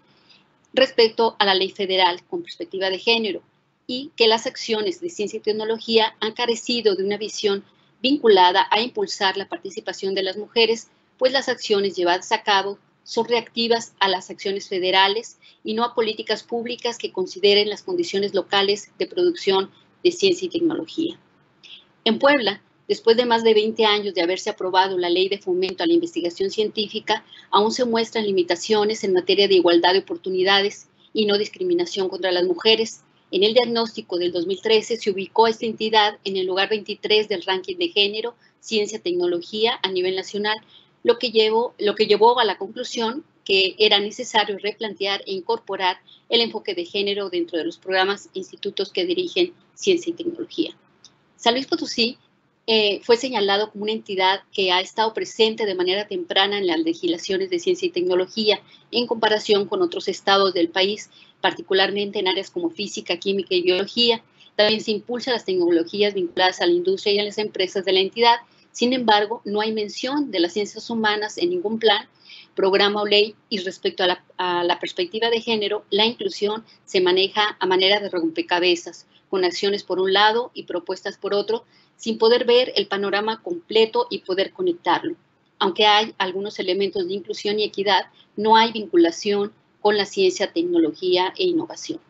respecto a la ley federal con perspectiva de género y que las acciones de ciencia y tecnología han carecido de una visión vinculada a impulsar la participación de las mujeres pues las acciones llevadas a cabo son reactivas a las acciones federales y no a políticas públicas que consideren las condiciones locales de producción de ciencia y tecnología. En Puebla, después de más de 20 años de haberse aprobado la Ley de Fomento a la Investigación Científica, aún se muestran limitaciones en materia de igualdad de oportunidades y no discriminación contra las mujeres. En el diagnóstico del 2013 se ubicó esta entidad en el lugar 23 del ranking de género, ciencia, tecnología a nivel nacional, lo que, llevó, lo que llevó a la conclusión que era necesario replantear e incorporar el enfoque de género dentro de los programas e institutos que dirigen ciencia y tecnología. San Luis Potosí eh, fue señalado como una entidad que ha estado presente de manera temprana en las legislaciones de ciencia y tecnología en comparación con otros estados del país, particularmente en áreas como física, química y biología. También se impulsa las tecnologías vinculadas a la industria y a las empresas de la entidad sin embargo, no hay mención de las ciencias humanas en ningún plan, programa o ley y respecto a la, perspectiva de género, la inclusión se maneja a manera de rompecabezas, con acciones por un lado y propuestas por otro, sin poder ver el panorama completo y poder conectarlo. Aunque hay algunos elementos de inclusión y equidad, no hay vinculación con la ciencia, tecnología e innovación.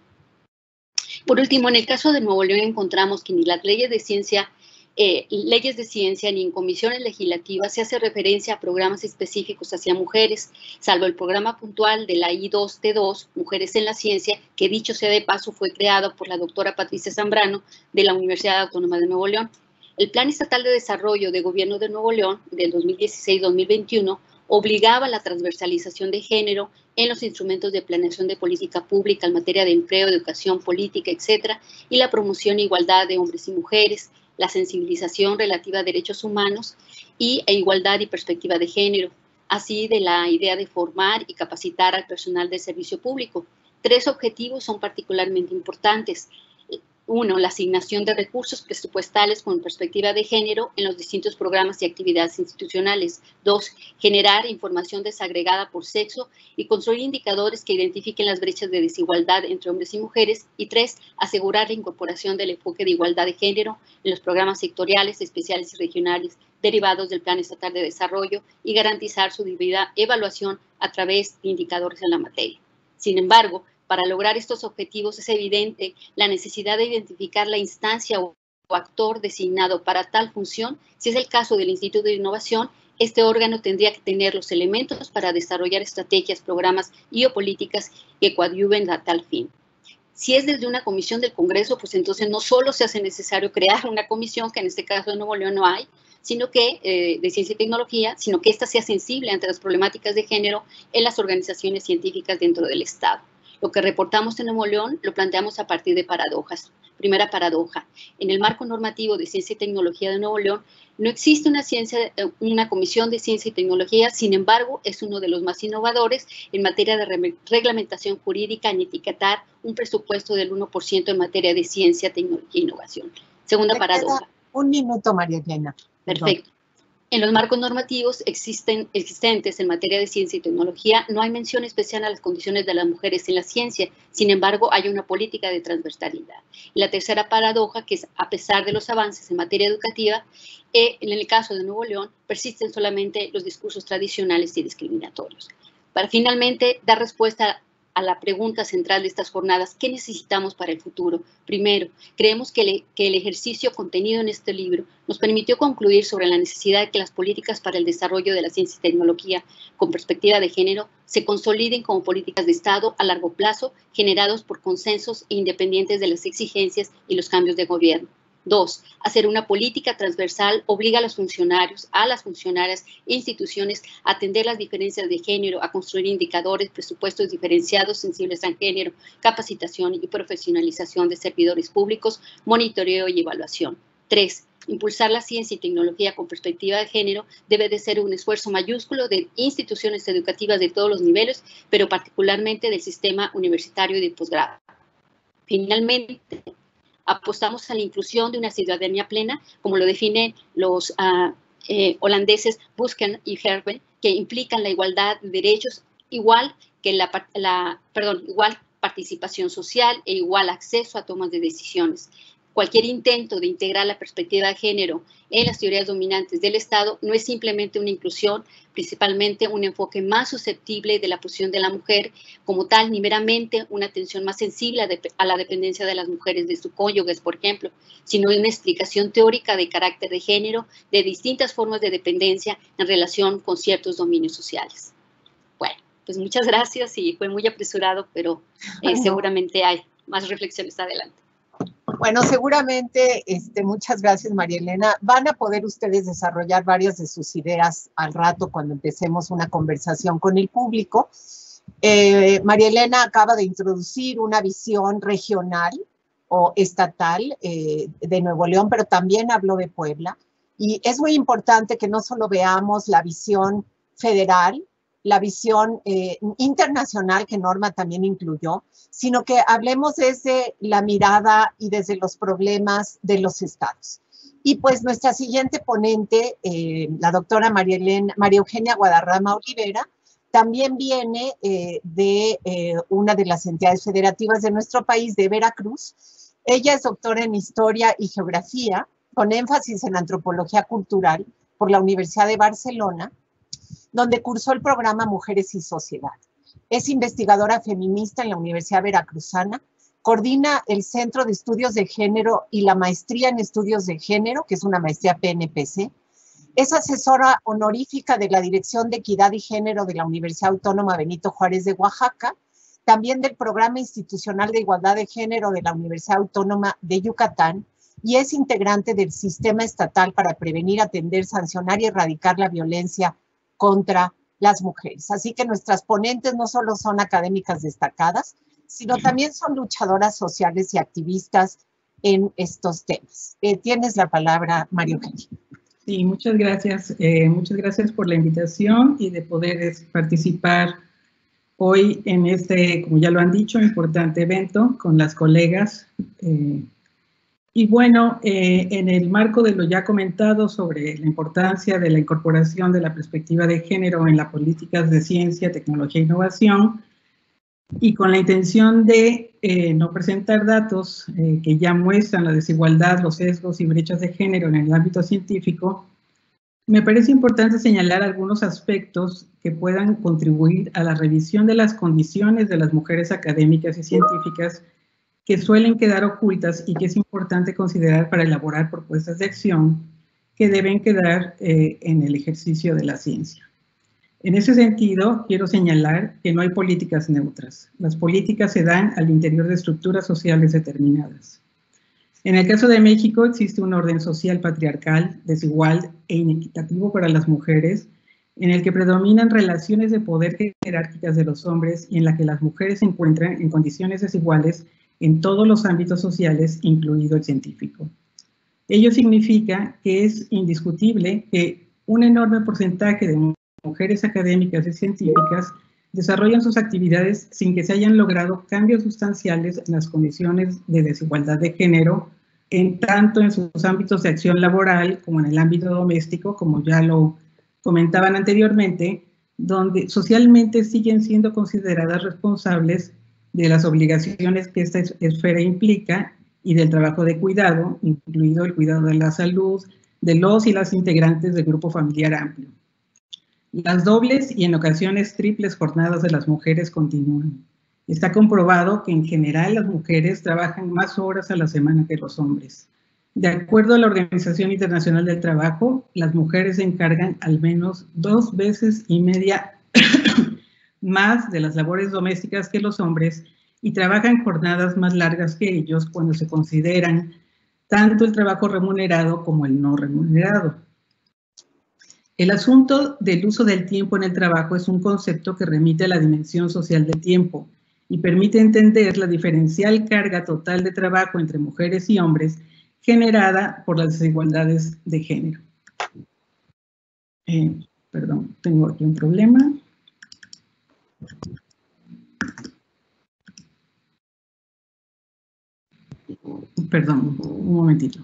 Por último, en el caso de Nuevo León encontramos que ni las leyes de ciencia eh, leyes de ciencia ni en comisiones legislativas se hace referencia a programas específicos hacia mujeres, salvo el programa puntual de la I2T2, Mujeres en la Ciencia, que dicho sea de paso fue creado por la doctora Patricia Zambrano de la Universidad Autónoma de Nuevo León. El Plan Estatal de Desarrollo de Gobierno de Nuevo León del 2016-2021 obligaba la transversalización de género en los instrumentos de planeación de política pública en materia de empleo, educación, política, etcétera, y la promoción e igualdad de hombres y mujeres, la sensibilización relativa a derechos humanos y e igualdad y perspectiva de género, así de la idea de formar y capacitar al personal del servicio público. Tres objetivos son particularmente importantes. Uno, la asignación de recursos presupuestales con perspectiva de género en los distintos programas y actividades institucionales. Dos, generar información desagregada por sexo y construir indicadores que identifiquen las brechas de desigualdad entre hombres y mujeres. Y tres, asegurar la incorporación del enfoque de igualdad de género en los programas sectoriales, especiales y regionales derivados del Plan Estatal de Desarrollo y garantizar su debida evaluación a través de indicadores en la materia. Sin embargo, para lograr estos objetivos es evidente la necesidad de identificar la instancia o actor designado para tal función. Si es el caso del Instituto de Innovación, este órgano tendría que tener los elementos para desarrollar estrategias, programas y o políticas que coadyuven a tal fin. Si es desde una comisión del Congreso, pues entonces no solo se hace necesario crear una comisión, que en este caso de Nuevo León no hay, sino que eh, de ciencia y tecnología, sino que ésta sea sensible ante las problemáticas de género en las organizaciones científicas dentro del Estado. Lo que reportamos en Nuevo León lo planteamos a partir de paradojas. Primera paradoja, en el marco normativo de ciencia y tecnología de Nuevo León no existe una, ciencia, eh, una comisión de ciencia y tecnología, sin embargo, es uno de los más innovadores en materia de reglamentación jurídica en etiquetar un presupuesto del 1% en materia de ciencia, tecnología e innovación. Segunda paradoja. Un minuto, María Elena. Perfecto. En los marcos normativos existen, existentes en materia de ciencia y tecnología no hay mención especial a las condiciones de las mujeres en la ciencia, sin embargo hay una política de transversalidad. La tercera paradoja, que es a pesar de los avances en materia educativa, eh, en el caso de Nuevo León persisten solamente los discursos tradicionales y discriminatorios. Para finalmente dar respuesta a la pregunta central de estas jornadas, ¿qué necesitamos para el futuro? Primero, creemos que, el ejercicio contenido en este libro nos permitió concluir sobre la necesidad de que las políticas para el desarrollo de la ciencia y tecnología con perspectiva de género se consoliden como políticas de Estado a largo plazo generados por consensos independientes de las exigencias y los cambios de gobierno. Dos, hacer una política transversal obliga a los funcionarios, a las funcionarias e instituciones a atender las diferencias de género, a construir indicadores, presupuestos diferenciados sensibles al género, capacitación y profesionalización de servidores públicos, monitoreo y evaluación. Tres, impulsar la ciencia y tecnología con perspectiva de género debe de ser un esfuerzo mayúsculo de instituciones educativas de todos los niveles, pero particularmente del sistema universitario y de posgrado. Finalmente, apostamos a la inclusión de una ciudadanía plena, como lo definen los uh, eh, holandeses Busken y Herben, que implican la igualdad de derechos igual que la, la, perdón, igual participación social e igual acceso a tomas de decisiones cualquier intento de integrar la perspectiva de género en las teorías dominantes del Estado no es simplemente una inclusión, principalmente un enfoque más susceptible de la posición de la mujer como tal, ni meramente una atención más sensible a, la dependencia de las mujeres de su cónyuges, por ejemplo, sino una explicación teórica de carácter de género de distintas formas de dependencia en relación con ciertos dominios sociales. Bueno, pues muchas gracias y fue muy apresurado, pero eh, seguramente hay más reflexiones adelante. Bueno, seguramente, este, muchas gracias María Elena. Van a poder ustedes desarrollar varias de sus ideas al rato cuando empecemos una conversación con el público. Eh, María Elena acaba de introducir una visión regional o estatal eh, de Nuevo León, pero también habló de Puebla. Y es muy importante que no solo veamos la visión federal, la visión eh, internacional que Norma también incluyó, sino que hablemos desde la mirada y desde los problemas de los estados. Y pues nuestra siguiente ponente, eh, la doctora María, Eugenia Guadarrama Olivera, también viene eh, de una de las entidades federativas de nuestro país, de Veracruz. Ella es doctora en Historia y Geografía, con énfasis en Antropología Cultural por la Universidad de Barcelona donde cursó el programa Mujeres y Sociedad. Es investigadora feminista en la Universidad Veracruzana, coordina el Centro de Estudios de Género y la Maestría en Estudios de Género, que es una maestría PNPC. Es asesora honorífica de la Dirección de Equidad y Género de la Universidad Autónoma Benito Juárez de Oaxaca, también del Programa Institucional de Igualdad de Género de la Universidad Autónoma de Yucatán y es integrante del Sistema Estatal para Prevenir, Atender, Sancionar y Erradicar la Violencia contra las mujeres. Así que nuestras ponentes no solo son académicas destacadas, sino también son luchadoras sociales y activistas en estos temas. Eh, tienes la palabra, Mario Eugenia. Sí, muchas gracias. Eh, muchas gracias por la invitación y de poder participar hoy en este, como ya lo han dicho, importante evento con las colegas eh, y bueno, eh, en el marco de lo ya comentado sobre la importancia de la incorporación de la perspectiva de género en las políticas de ciencia, tecnología e innovación, y con la intención de eh, no presentar datos eh, que ya muestran la desigualdad, los sesgos y brechas de género en el ámbito científico, me parece importante señalar algunos aspectos que puedan contribuir a la revisión de las condiciones de las mujeres académicas y científicas que suelen quedar ocultas y que es importante considerar para elaborar propuestas de acción que deben quedar eh, en el ejercicio de la ciencia. En ese sentido, quiero señalar que no hay políticas neutras. Las políticas se dan al interior de estructuras sociales determinadas. En el caso de México existe un orden social patriarcal, desigual e inequitativo para las mujeres, en el que predominan relaciones de poder jerárquicas de los hombres y en la que las mujeres se encuentran en condiciones desiguales en todos los ámbitos sociales, incluido el científico. Ello significa que es indiscutible que un enorme porcentaje de mujeres académicas y científicas desarrollan sus actividades sin que se hayan logrado cambios sustanciales en las condiciones de desigualdad de género en tanto en sus ámbitos de acción laboral como en el ámbito doméstico, como ya lo comentaban anteriormente, donde socialmente siguen siendo consideradas responsables de las obligaciones que esta esfera implica y del trabajo de cuidado, incluido el cuidado de la salud de los y las integrantes del grupo familiar amplio. Las dobles y en ocasiones triples jornadas de las mujeres continúan. Está comprobado que en general las mujeres trabajan más horas a la semana que los hombres. De acuerdo a la Organización Internacional del Trabajo, las mujeres se encargan al menos dos veces y media más de las labores domésticas que los hombres y trabajan jornadas más largas que ellos cuando se consideran tanto el trabajo remunerado como el no remunerado. El asunto del uso del tiempo en el trabajo es un concepto que remite a la dimensión social del tiempo y permite entender la diferencial carga total de trabajo entre mujeres y hombres generada por las desigualdades de género. Eh, perdón, tengo aquí un problema. Perdón, un momentito.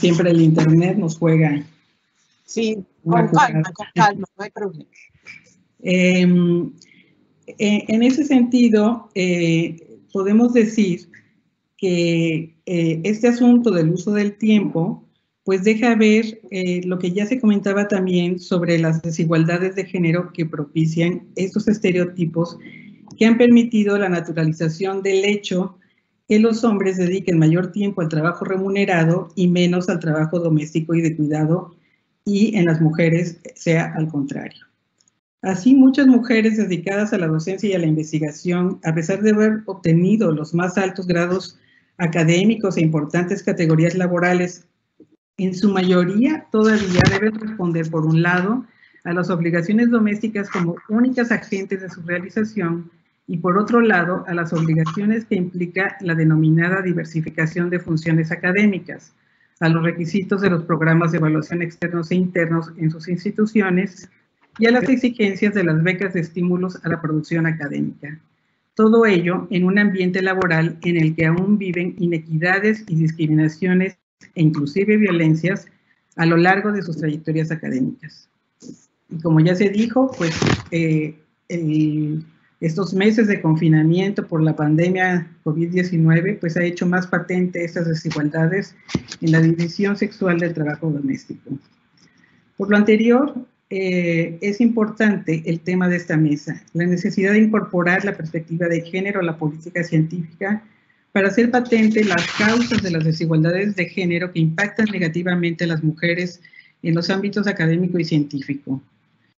siempre el internet nos juega. Sí, con calma, con calma, no hay problema. Em, eh, en ese sentido, eh, podemos decir que eh, este asunto del uso del tiempo, pues deja ver lo que ya se comentaba también sobre las desigualdades de género que propician estos estereotipos que han permitido la naturalización del hecho que los hombres dediquen mayor tiempo al trabajo remunerado y menos al trabajo doméstico y de cuidado, y en las mujeres sea al contrario. Así, muchas mujeres dedicadas a la docencia y a la investigación, a pesar de haber obtenido los más altos grados académicos e importantes categorías laborales, en su mayoría todavía deben responder, por un lado, a las obligaciones domésticas como únicas agentes de su realización y por otro lado, a las obligaciones que implica la denominada diversificación de funciones académicas, a los requisitos de los programas de evaluación externos e internos en sus instituciones y a las exigencias de las becas de estímulos a la producción académica. Todo ello en un ambiente laboral en el que aún viven inequidades y discriminaciones e inclusive violencias a lo largo de sus trayectorias académicas. Y como ya se dijo, pues eh, estos meses de confinamiento por la pandemia COVID-19, pues ha hecho más patente estas desigualdades en la división sexual del trabajo doméstico. Por lo anterior, eh, es importante el tema de esta mesa, la necesidad de incorporar la perspectiva de género a la política científica para hacer patente las causas de las desigualdades de género que impactan negativamente a las mujeres en los ámbitos académico y científico.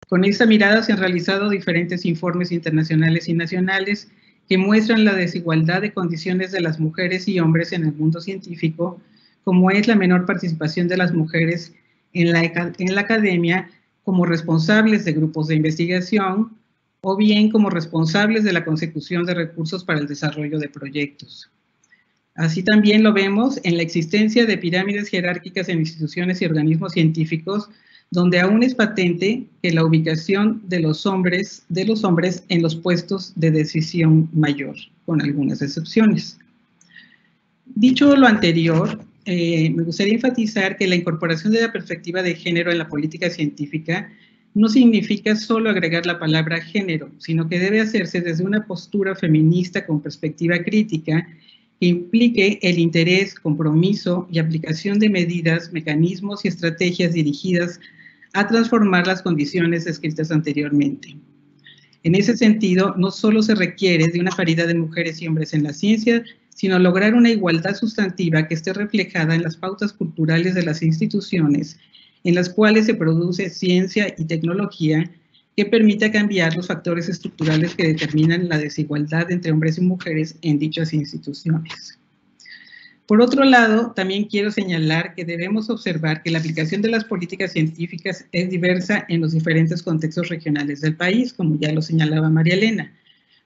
Con esta mirada se han realizado diferentes informes internacionales y nacionales que muestran la desigualdad de condiciones de las mujeres y hombres en el mundo científico, como es la menor participación de las mujeres en la, en la academia como responsables de grupos de investigación o bien como responsables de la consecución de recursos para el desarrollo de proyectos. Así también lo vemos en la existencia de pirámides jerárquicas en instituciones y organismos científicos, donde aún es patente que la ubicación de los hombres, de los hombres en los puestos de decisión mayor, con algunas excepciones. Dicho lo anterior, eh, me gustaría enfatizar que la incorporación de la perspectiva de género en la política científica no significa solo agregar la palabra género, sino que debe hacerse desde una postura feminista con perspectiva crítica que implique el interés, compromiso y aplicación de medidas, mecanismos y estrategias dirigidas a transformar las condiciones descritas anteriormente. En ese sentido, no solo se requiere de una paridad de mujeres y hombres en la ciencia, sino lograr una igualdad sustantiva que esté reflejada en las pautas culturales de las instituciones en las cuales se produce ciencia y tecnología que permita cambiar los factores estructurales que determinan la desigualdad entre hombres y mujeres en dichas instituciones. Por otro lado, también quiero señalar que debemos observar que la aplicación de las políticas científicas es diversa en los diferentes contextos regionales del país, como ya lo señalaba María Elena.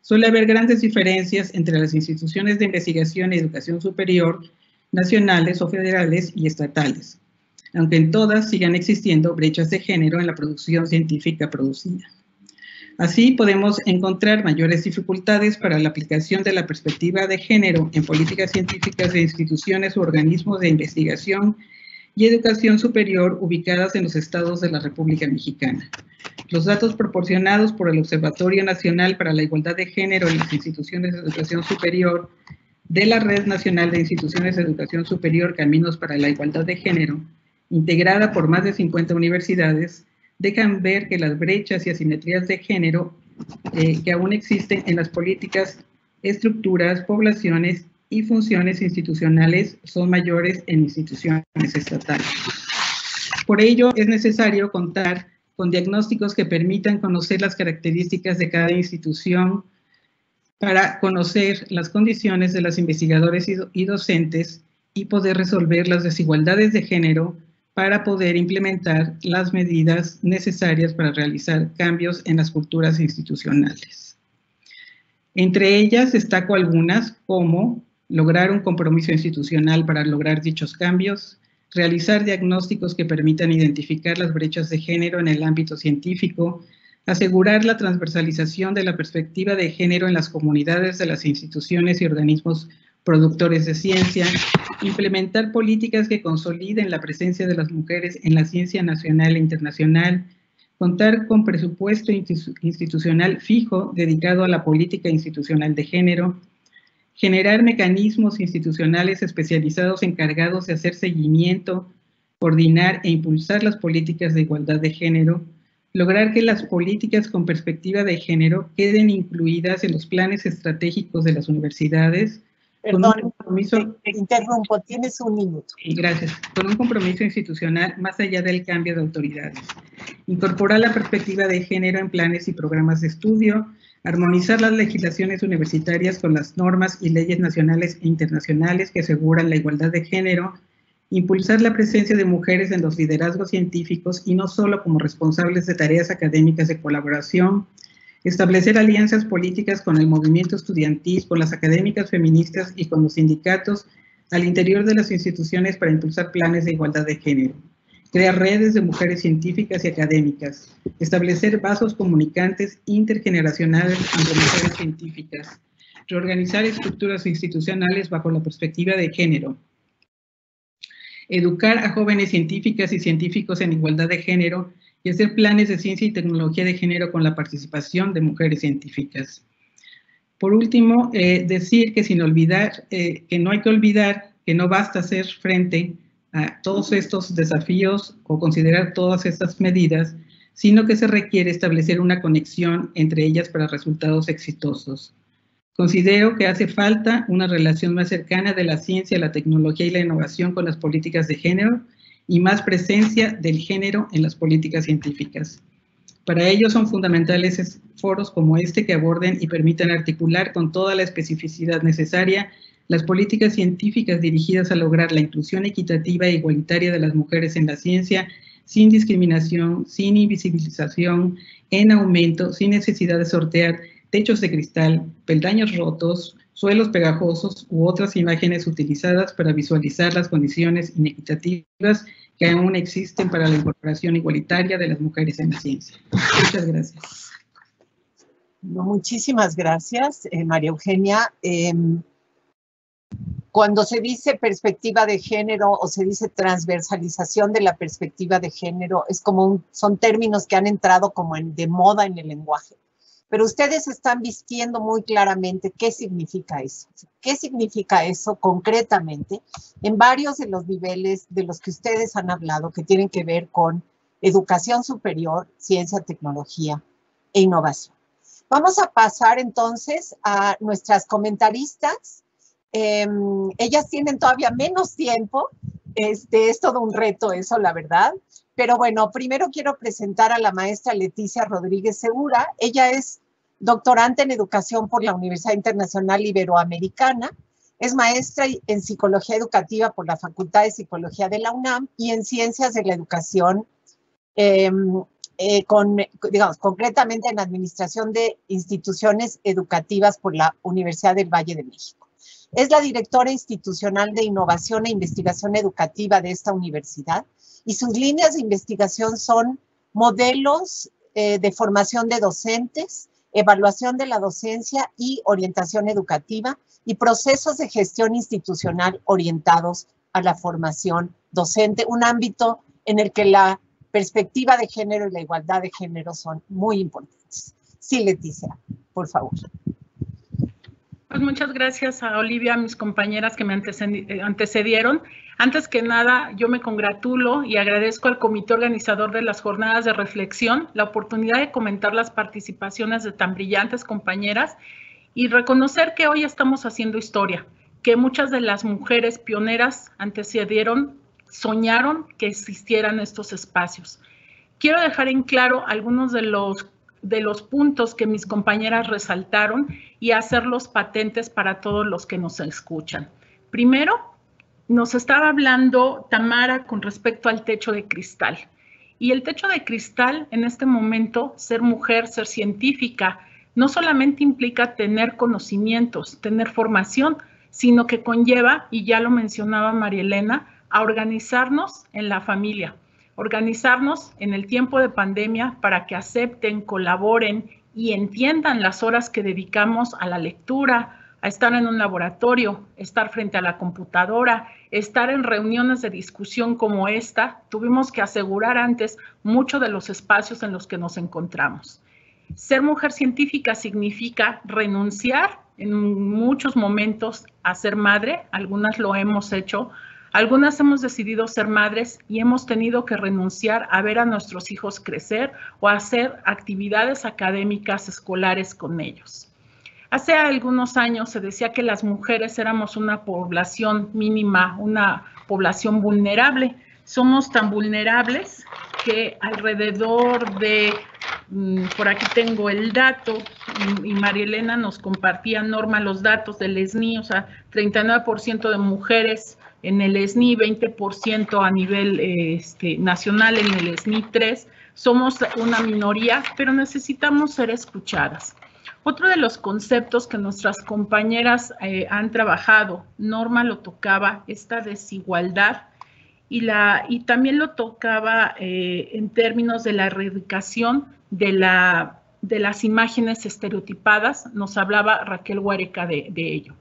Suele haber grandes diferencias entre las instituciones de investigación y educación superior, nacionales o federales y estatales, aunque en todas sigan existiendo brechas de género en la producción científica producida. Así podemos encontrar mayores dificultades para la aplicación de la perspectiva de género en políticas científicas de instituciones u organismos de investigación y educación superior ubicadas en los estados de la República Mexicana. Los datos proporcionados por el Observatorio Nacional para la Igualdad de Género en las instituciones de educación superior de la Red Nacional de Instituciones de Educación Superior Caminos para la Igualdad de Género, integrada por más de 50 universidades, dejan ver que las brechas y asimetrías de género eh, que aún existen en las políticas, estructuras, poblaciones y funciones institucionales son mayores en instituciones estatales. Por ello, es necesario contar con diagnósticos que permitan conocer las características de cada institución para conocer las condiciones de los investigadores y docentes y poder resolver las desigualdades de género para poder implementar las medidas necesarias para realizar cambios en las culturas institucionales. Entre ellas destaco algunas como lograr un compromiso institucional para lograr dichos cambios, realizar diagnósticos que permitan identificar las brechas de género en el ámbito científico, asegurar la transversalización de la perspectiva de género en las comunidades de las instituciones y organismos productores de ciencia, implementar políticas que consoliden la presencia de las mujeres en la ciencia nacional e internacional, contar con presupuesto institucional fijo dedicado a la política institucional de género, generar mecanismos institucionales especializados encargados de hacer seguimiento, coordinar e impulsar las políticas de igualdad de género, lograr que las políticas con perspectiva de género queden incluidas en los planes estratégicos de las universidades, Perdón, compromiso, te, interrumpo, tienes un minuto. Gracias. Con un compromiso institucional más allá del cambio de autoridades. Incorporar la perspectiva de género en planes y programas de estudio, armonizar las legislaciones universitarias con las normas y leyes nacionales e internacionales que aseguran la igualdad de género, impulsar la presencia de mujeres en los liderazgos científicos y no solo como responsables de tareas académicas de colaboración, establecer alianzas políticas con el movimiento estudiantil, con las académicas feministas y con los sindicatos al interior de las instituciones para impulsar planes de igualdad de género, crear redes de mujeres científicas y académicas, establecer vasos comunicantes intergeneracionales entre mujeres científicas, reorganizar estructuras institucionales bajo la perspectiva de género, educar a jóvenes científicas y científicos en igualdad de género y hacer planes de ciencia y tecnología de género con la participación de mujeres científicas. Por último, eh, decir que sin olvidar, eh, que no hay que olvidar que no basta hacer frente todos estos desafíos o considerar todas estas medidas, sino que se requiere establecer una conexión entre ellas para resultados exitosos. Considero que hace falta una relación más cercana de la ciencia, la tecnología y la innovación con las políticas de género y más presencia del género en las políticas científicas. Para ello son fundamentales foros como este que aborden y permitan articular con toda la especificidad necesaria las políticas científicas dirigidas a lograr la inclusión equitativa e igualitaria de las mujeres en la ciencia, sin discriminación, sin invisibilización, en aumento, sin necesidad de sortear techos de cristal, peldaños rotos, suelos pegajosos u otras imágenes utilizadas para visualizar las condiciones inequitativas que aún existen para la incorporación igualitaria de las mujeres en la ciencia. Muchas gracias. muchísimas gracias, eh, María Eugenia. Em, cuando se dice perspectiva de género o se dice transversalización de la perspectiva de género, es como son términos que han entrado como en, de moda en el lenguaje pero ustedes están vistiendo muy claramente qué significa eso, qué significa eso concretamente en varios de los niveles de los que ustedes han hablado que tienen que ver con educación superior, ciencia, tecnología e innovación. Vamos a pasar entonces a nuestras comentaristas. Em, ellas tienen todavía menos tiempo, este, es todo un reto eso, la verdad. Pero bueno, primero quiero presentar a la maestra Leticia Rodríguez Segura. Ella es doctorante en educación por la Universidad Internacional Iberoamericana. Es maestra en psicología educativa por la Facultad de Psicología de la UNAM y en ciencias de la educación, em, eh, digamos, concretamente en administración de instituciones educativas por la Universidad del Valle de México. Es la directora institucional de innovación e investigación educativa de esta universidad y sus líneas de investigación son modelos eh, de formación de docentes, evaluación de la docencia y orientación educativa y procesos de gestión institucional orientados a la formación docente, un ámbito en el que la perspectiva de género y la igualdad de género son muy importantes. Sí, Leticia, por favor. Pues muchas gracias a Olivia, a mis compañeras que me eh, antecedieron. Antes que nada, yo me congratulo y agradezco al comité organizador de las jornadas de reflexión la oportunidad de comentar las participaciones de tan brillantes compañeras y reconocer que hoy estamos haciendo historia, que muchas de las mujeres pioneras antecedieron, soñaron que existieran estos espacios. Quiero dejar en claro algunos de los, de los puntos que mis compañeras resaltaron y hacerlos patentes para todos los que nos escuchan. Primero, nos estaba hablando Tamara con respecto al techo de cristal. Y el techo de cristal, en este momento, ser mujer, ser científica, no solamente implica tener conocimientos, tener formación, sino que conlleva, y ya lo mencionaba María Elena, a organizarnos en la familia, organizarnos en el tiempo de pandemia para que acepten, colaboren y entiendan las horas que dedicamos a la lectura, a estar en un laboratorio, estar frente a la computadora, estar en reuniones de discusión como esta, tuvimos que asegurar antes mucho de los espacios en los que nos encontramos. Ser mujer científica significa renunciar en muchos momentos a ser madre, algunas lo hemos hecho, algunas hemos decidido ser madres y hemos tenido que renunciar a ver a nuestros hijos crecer o hacer actividades académicas escolares con ellos. Hace algunos años se decía que las mujeres éramos una población mínima, una población vulnerable. Somos tan vulnerables que alrededor de, mm, por aquí tengo el dato, y María Elena nos compartía, Norma, los datos del ESNI, o sea, 39% de mujeres en el ESNI, 20% a nivel este, nacional en el ESNI 3. Somos una minoría, pero necesitamos ser escuchadas. Otro de los conceptos que nuestras compañeras eh, han trabajado, Norma lo tocaba, esta desigualdad, y, la, y también lo tocaba eh, en términos de la erradicación de, la, de las imágenes estereotipadas, nos hablaba Raquel Huareca de ello.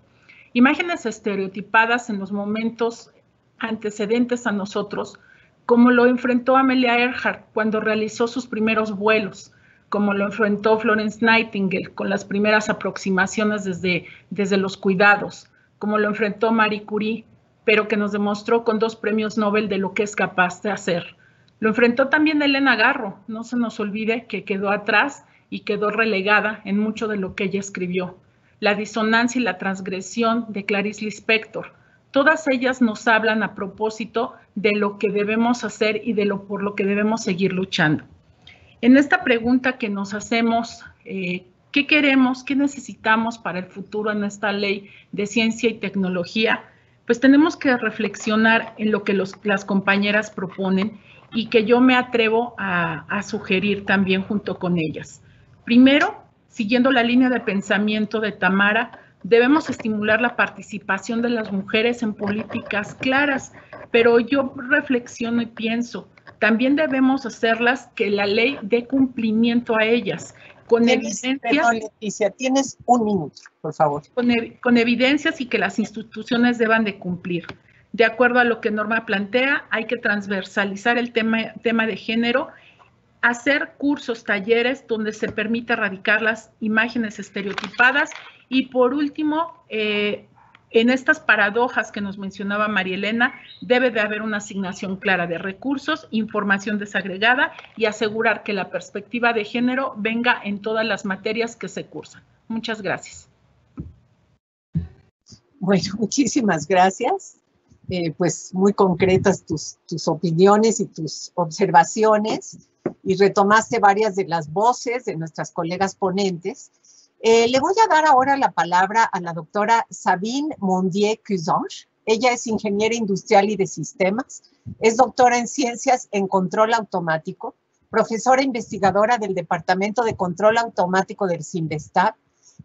Imágenes estereotipadas en los momentos antecedentes a nosotros, como lo enfrentó Amelia Earhart cuando realizó sus primeros vuelos, como lo enfrentó Florence Nightingale con las primeras aproximaciones desde, desde los cuidados, como lo enfrentó Marie Curie, pero que nos demostró con dos premios Nobel de lo que es capaz de hacer. Lo enfrentó también Elena Garro, no se nos olvide que quedó atrás y quedó relegada en mucho de lo que ella escribió. La disonancia y la transgresión de Clarice Lispector. Todas ellas nos hablan a propósito de lo que debemos hacer y de lo por lo que debemos seguir luchando. En esta pregunta que nos hacemos, eh, ¿qué queremos, qué necesitamos para el futuro en esta ley de ciencia y tecnología? Pues tenemos que reflexionar en lo que las compañeras proponen y que yo me atrevo a, a sugerir también junto con ellas. Primero, siguiendo la línea de pensamiento de Tamara, debemos estimular la participación de las mujeres en políticas claras, pero yo reflexiono y pienso, también debemos hacerlas que la ley dé cumplimiento a ellas. Con evidencias. Leticia, tienes un minuto, por favor. Con, evidencias y que las instituciones deban de cumplir. De acuerdo a lo que Norma plantea, hay que transversalizar el tema, tema de género, hacer cursos, talleres donde se permita erradicar las imágenes estereotipadas y por último, eh, en estas paradojas que nos mencionaba María Elena, debe de haber una asignación clara de recursos, información desagregada y asegurar que la perspectiva de género venga en todas las materias que se cursan. Muchas gracias. Bueno, muchísimas gracias. Eh, pues muy concretas tus, tus opiniones y tus observaciones y retomaste varias de las voces de nuestras colegas ponentes. Eh, le voy a dar ahora la palabra a la doctora Sabine Mondier-Cusange. Ella es ingeniera industrial y de sistemas, es doctora en ciencias en control automático, profesora investigadora del Departamento de Control Automático del CIMBESTAB.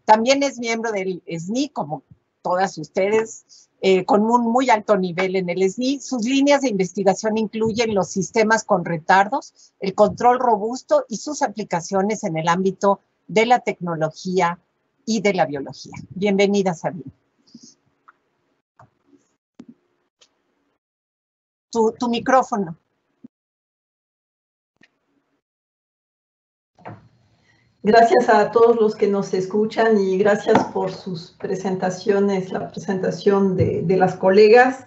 También es miembro del SNI, como todas ustedes, eh, con un muy alto nivel en el SNI. Sus líneas de investigación incluyen los sistemas con retardos, el control robusto y sus aplicaciones en el ámbito de la tecnología y de la biología. Bienvenida, Sabine. Tu, tu micrófono. Gracias a todos los que nos escuchan y gracias por sus presentaciones, la presentación de, de las colegas.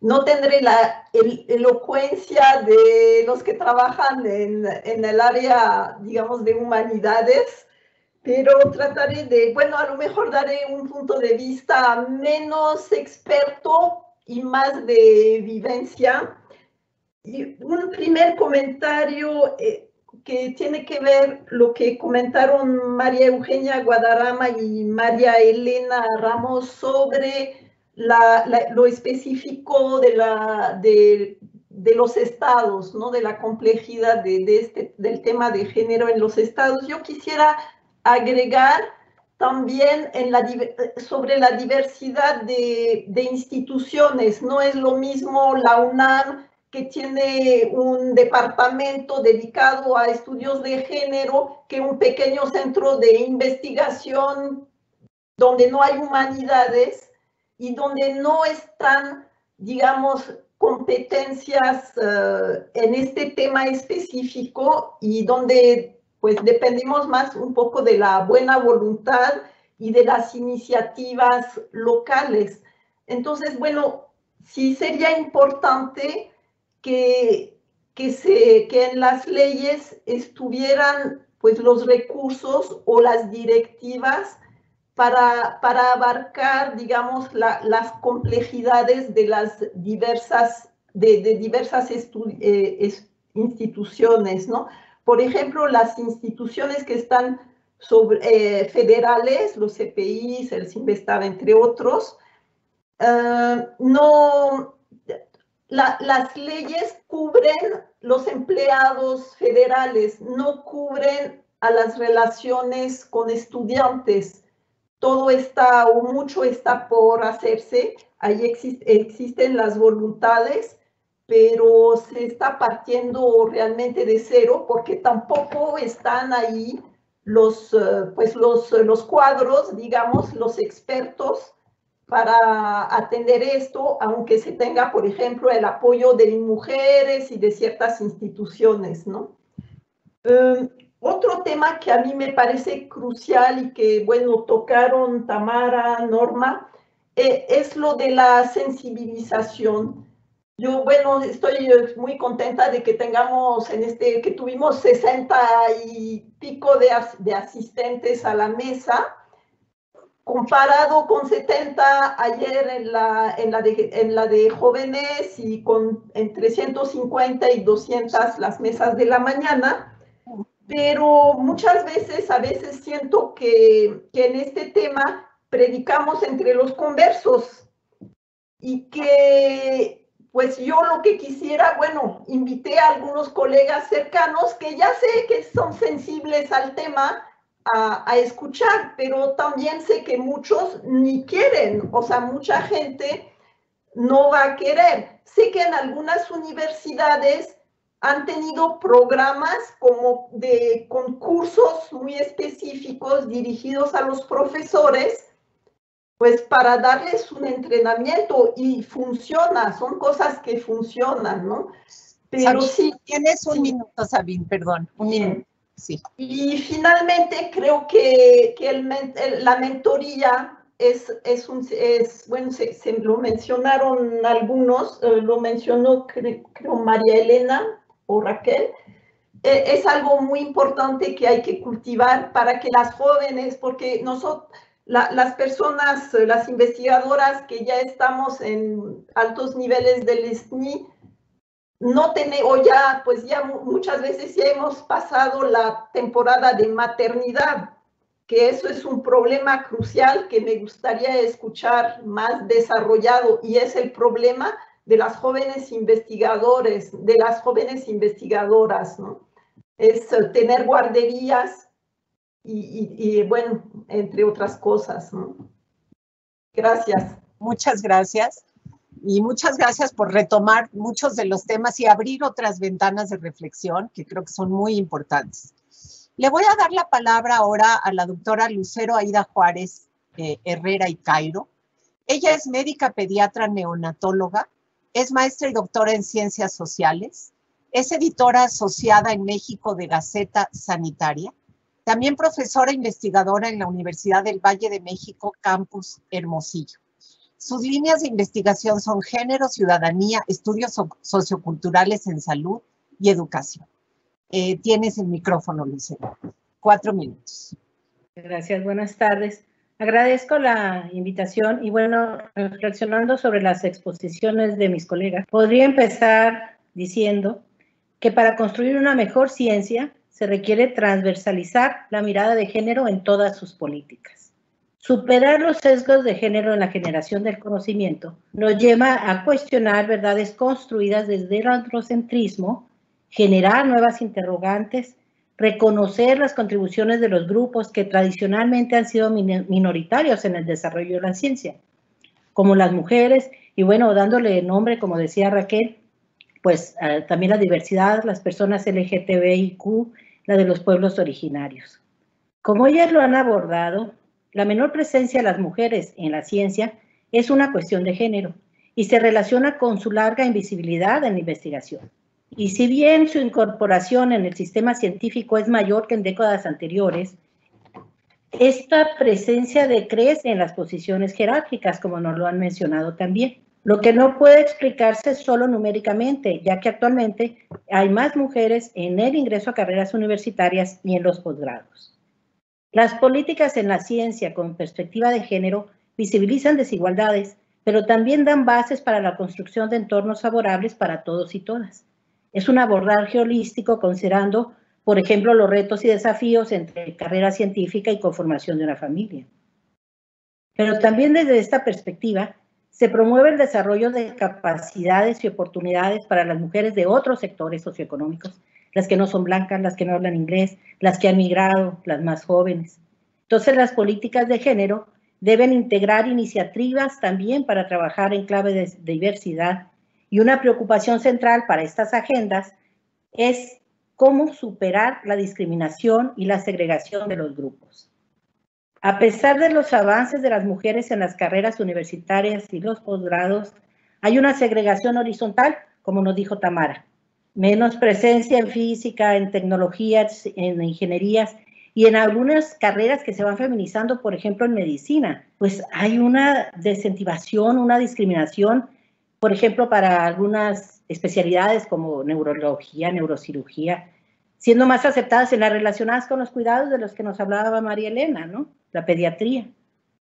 No tendré la elocuencia de los que trabajan en, en, el área, digamos, de humanidades, pero trataré de, bueno, a lo mejor daré un punto de vista menos experto y más de vivencia. Y un primer comentario, eh, que tiene que ver lo que comentaron María Eugenia Guadarrama y María Elena Ramos sobre lo específico de, los estados, ¿no? de la complejidad de, este, del tema de género en los estados. Yo quisiera agregar también sobre la diversidad de, de instituciones. No es lo mismo la UNAM que tiene un departamento dedicado a estudios de género, que un pequeño centro de investigación donde no hay humanidades y donde no están, digamos, competencias uh, en este tema específico y donde pues dependemos más un poco de la buena voluntad y de las iniciativas locales. Entonces, bueno, sí sería importante que, que, se, que en las leyes estuvieran pues los recursos o las directivas para, para abarcar, digamos, la, las complejidades de las diversas, de, diversas eh, instituciones, ¿no? Por ejemplo, las instituciones que están sobre, eh, federales, los CPIs, el CIMBESTAB, entre otros, uh, no, las leyes cubren los empleados federales, no cubren a las relaciones con estudiantes. Todo está o mucho está por hacerse. Ahí existen las voluntades, pero se está partiendo realmente de cero porque tampoco están ahí los, eh, pues los, los cuadros, digamos, los expertos para atender esto, aunque se tenga, por ejemplo, el apoyo de mujeres y de ciertas instituciones, ¿no? Um, otro tema que a mí me parece crucial y que, bueno, tocaron Tamara, Norma, eh, es lo de la sensibilización. Yo, bueno, estoy muy contenta de que tengamos en este, que tuvimos 60 y pico de asistentes a la mesa comparado con 70 ayer en la, en la, de, en la de jóvenes y con entre 150 y 200 las mesas de la mañana, pero muchas veces, a veces siento que, que en este tema predicamos entre los conversos y que pues yo lo que quisiera, bueno, invité a algunos colegas cercanos que ya sé que son sensibles al tema, a, escuchar, pero también sé que muchos ni quieren, o sea, mucha gente no va a querer. Sé que en algunas universidades han tenido programas como de concursos muy específicos dirigidos a los profesores, pues para darles un entrenamiento y funciona, son cosas que funcionan, ¿no? Pero sí. Tienes un minuto, Sabine, perdón, un minuto. Y finalmente creo que, que la mentoría es, es, un, es bueno, se, lo mencionaron algunos, eh, lo mencionó María Elena o Raquel, eh, es algo muy importante que hay que cultivar para que las jóvenes, porque nosotros, la, las personas, las investigadoras que ya estamos en altos niveles del SNI, no tenemos, o ya, pues ya muchas veces ya hemos pasado la temporada de maternidad, que eso es un problema crucial que me gustaría escuchar más desarrollado y es el problema de las jóvenes investigadores, de las jóvenes investigadoras, ¿no? Es tener guarderías y, y bueno, entre otras cosas, ¿no? Gracias. Muchas gracias. Y muchas gracias por retomar muchos de los temas y abrir otras ventanas de reflexión que creo que son muy importantes. Le voy a dar la palabra ahora a la doctora Lucero Aida Juárez eh, Herrera y Cairo. Ella es médica pediatra neonatóloga, es maestra y doctora en ciencias sociales, es editora asociada en México de Gaceta Sanitaria, también profesora investigadora en la Universidad del Valle de México, Campus Hermosillo. Sus líneas de investigación son género, ciudadanía, estudios socioculturales en salud y educación. Eh, tienes el micrófono, Lucero. Cuatro minutos. Gracias, buenas tardes. Agradezco la invitación y bueno, reflexionando sobre las exposiciones de mis colegas, podría empezar diciendo que para construir una mejor ciencia se requiere transversalizar la mirada de género en todas sus políticas. Superar los sesgos de género en la generación del conocimiento nos lleva a cuestionar verdades construidas desde el androcentrismo, generar nuevas interrogantes, reconocer las contribuciones de los grupos que tradicionalmente han sido minoritarios en el desarrollo de la ciencia, como las mujeres, y bueno, dándole nombre, como decía Raquel, pues también la diversidad, las personas LGTBIQ, la de los pueblos originarios. Como ellas lo han abordado, la menor presencia de las mujeres en la ciencia es una cuestión de género y se relaciona con su larga invisibilidad en la investigación. Y si bien su incorporación en el sistema científico es mayor que en décadas anteriores, esta presencia decrece en las posiciones jerárquicas, como nos lo han mencionado también, lo que no puede explicarse solo numéricamente, ya que actualmente hay más mujeres en el ingreso a carreras universitarias y en los posgrados. Las políticas en la ciencia con perspectiva de género visibilizan desigualdades, pero también dan bases para la construcción de entornos favorables para todos y todas. Es un abordaje holístico considerando, por ejemplo, los retos y desafíos entre carrera científica y conformación de una familia. Pero también desde esta perspectiva, se promueve el desarrollo de capacidades y oportunidades para las mujeres de otros sectores socioeconómicos las que no son blancas, las que no hablan inglés, las que han migrado, las más jóvenes. Entonces las políticas de género deben integrar iniciativas también para trabajar en clave de diversidad y una preocupación central para estas agendas es cómo superar la discriminación y la segregación de los grupos. A pesar de los avances de las mujeres en las carreras universitarias y los posgrados, hay una segregación horizontal, como nos dijo Tamara menos presencia en física, en tecnologías, en ingenierías y en algunas carreras que se van feminizando, por ejemplo, en medicina, pues hay una desincentivación, una discriminación, por ejemplo, para algunas especialidades como neurología, neurocirugía, siendo más aceptadas en las relacionadas con los cuidados de los que nos hablaba María Elena, ¿no? La pediatría.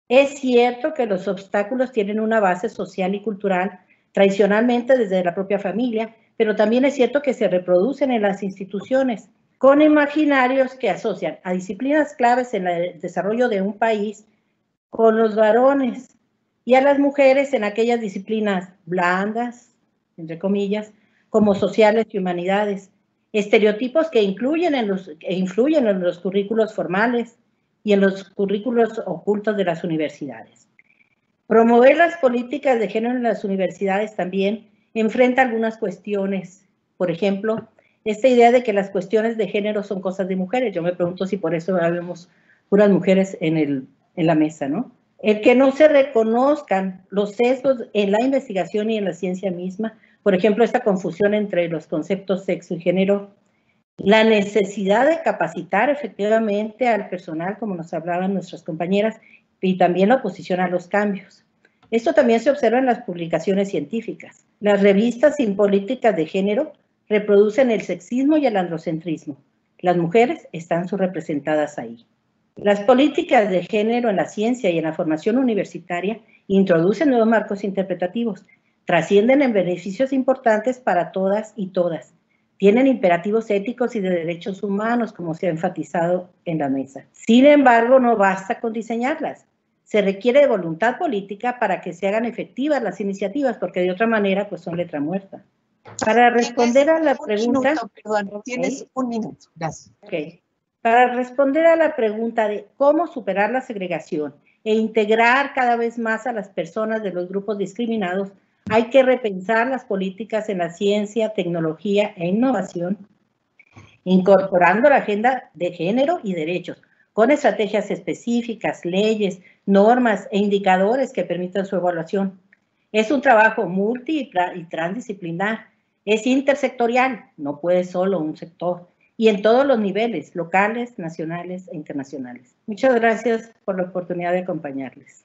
Es cierto que los obstáculos tienen una base social y cultural, tradicionalmente desde la propia familia, pero también es cierto que se reproducen en las instituciones con imaginarios que asocian a disciplinas claves en el desarrollo de un país con los varones y a las mujeres en aquellas disciplinas blandas, entre comillas, como sociales y humanidades, estereotipos que incluyen en los, que influyen en los currículos formales y en los currículos ocultos de las universidades. Promover las políticas de género en las universidades también enfrenta algunas cuestiones. Por ejemplo, esta idea de que las cuestiones de género son cosas de mujeres. Yo me pregunto si por eso vemos puras mujeres en, el, en la mesa, ¿no? El que no se reconozcan los sesgos en la investigación y en la ciencia misma, por ejemplo, esta confusión entre los conceptos sexo y género, la necesidad de capacitar efectivamente al personal, como nos hablaban nuestras compañeras, y también la oposición a los cambios. Esto también se observa en las publicaciones científicas. Las revistas sin políticas de género reproducen el sexismo y el androcentrismo. Las mujeres están subrepresentadas ahí. Las políticas de género en la ciencia y en la formación universitaria introducen nuevos marcos interpretativos, trascienden en beneficios importantes para todas y todas. Tienen imperativos éticos y de derechos humanos, como se ha enfatizado en la mesa. Sin embargo, no basta con diseñarlas se requiere de voluntad política para que se hagan efectivas las iniciativas, porque de otra manera pues son letra muerta. Para responder a la pregunta... perdón, tienes un minuto, gracias. Okay. Para responder a la pregunta de cómo superar la segregación e integrar cada vez más a las personas de los grupos discriminados, hay que repensar las políticas en la ciencia, tecnología e innovación, incorporando la agenda de género y derechos, con estrategias específicas, leyes, normas e indicadores que permitan su evaluación. Es un trabajo multi y transdisciplinar, es intersectorial, no puede solo un sector, y en todos los niveles, locales, nacionales e internacionales. Muchas gracias por la oportunidad de acompañarles.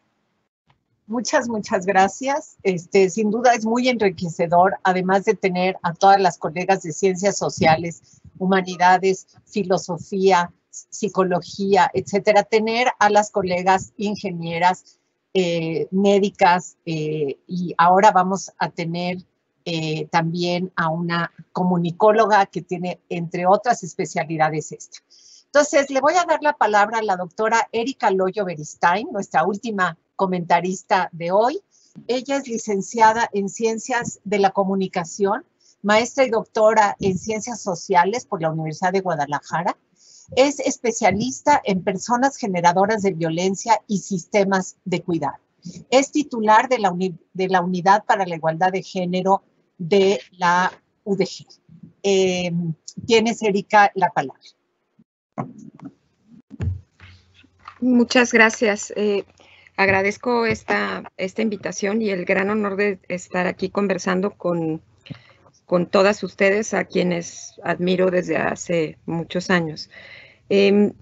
Muchas, muchas gracias. Este, sin duda es muy enriquecedor, además de tener a todas las colegas de ciencias sociales, humanidades, filosofía, psicología, etcétera, tener a las colegas ingenieras, eh, médicas eh, y ahora vamos a tener eh, también a una comunicóloga que tiene, entre otras especialidades, esta. Entonces, le voy a dar la palabra a la doctora Erika Loyo Beristain, nuestra última comentarista de hoy. Ella es licenciada en Ciencias de la Comunicación, maestra y doctora en Ciencias Sociales por la Universidad de Guadalajara. Es especialista en personas generadoras de violencia y sistemas de cuidado. Es titular de la, Unidad para la Igualdad de Género de la UDG. Eh, tienes, Erika, la palabra. Muchas gracias. Eh, agradezco esta, esta invitación y el gran honor de estar aquí conversando con, con todas ustedes, a quienes admiro desde hace muchos años. Em,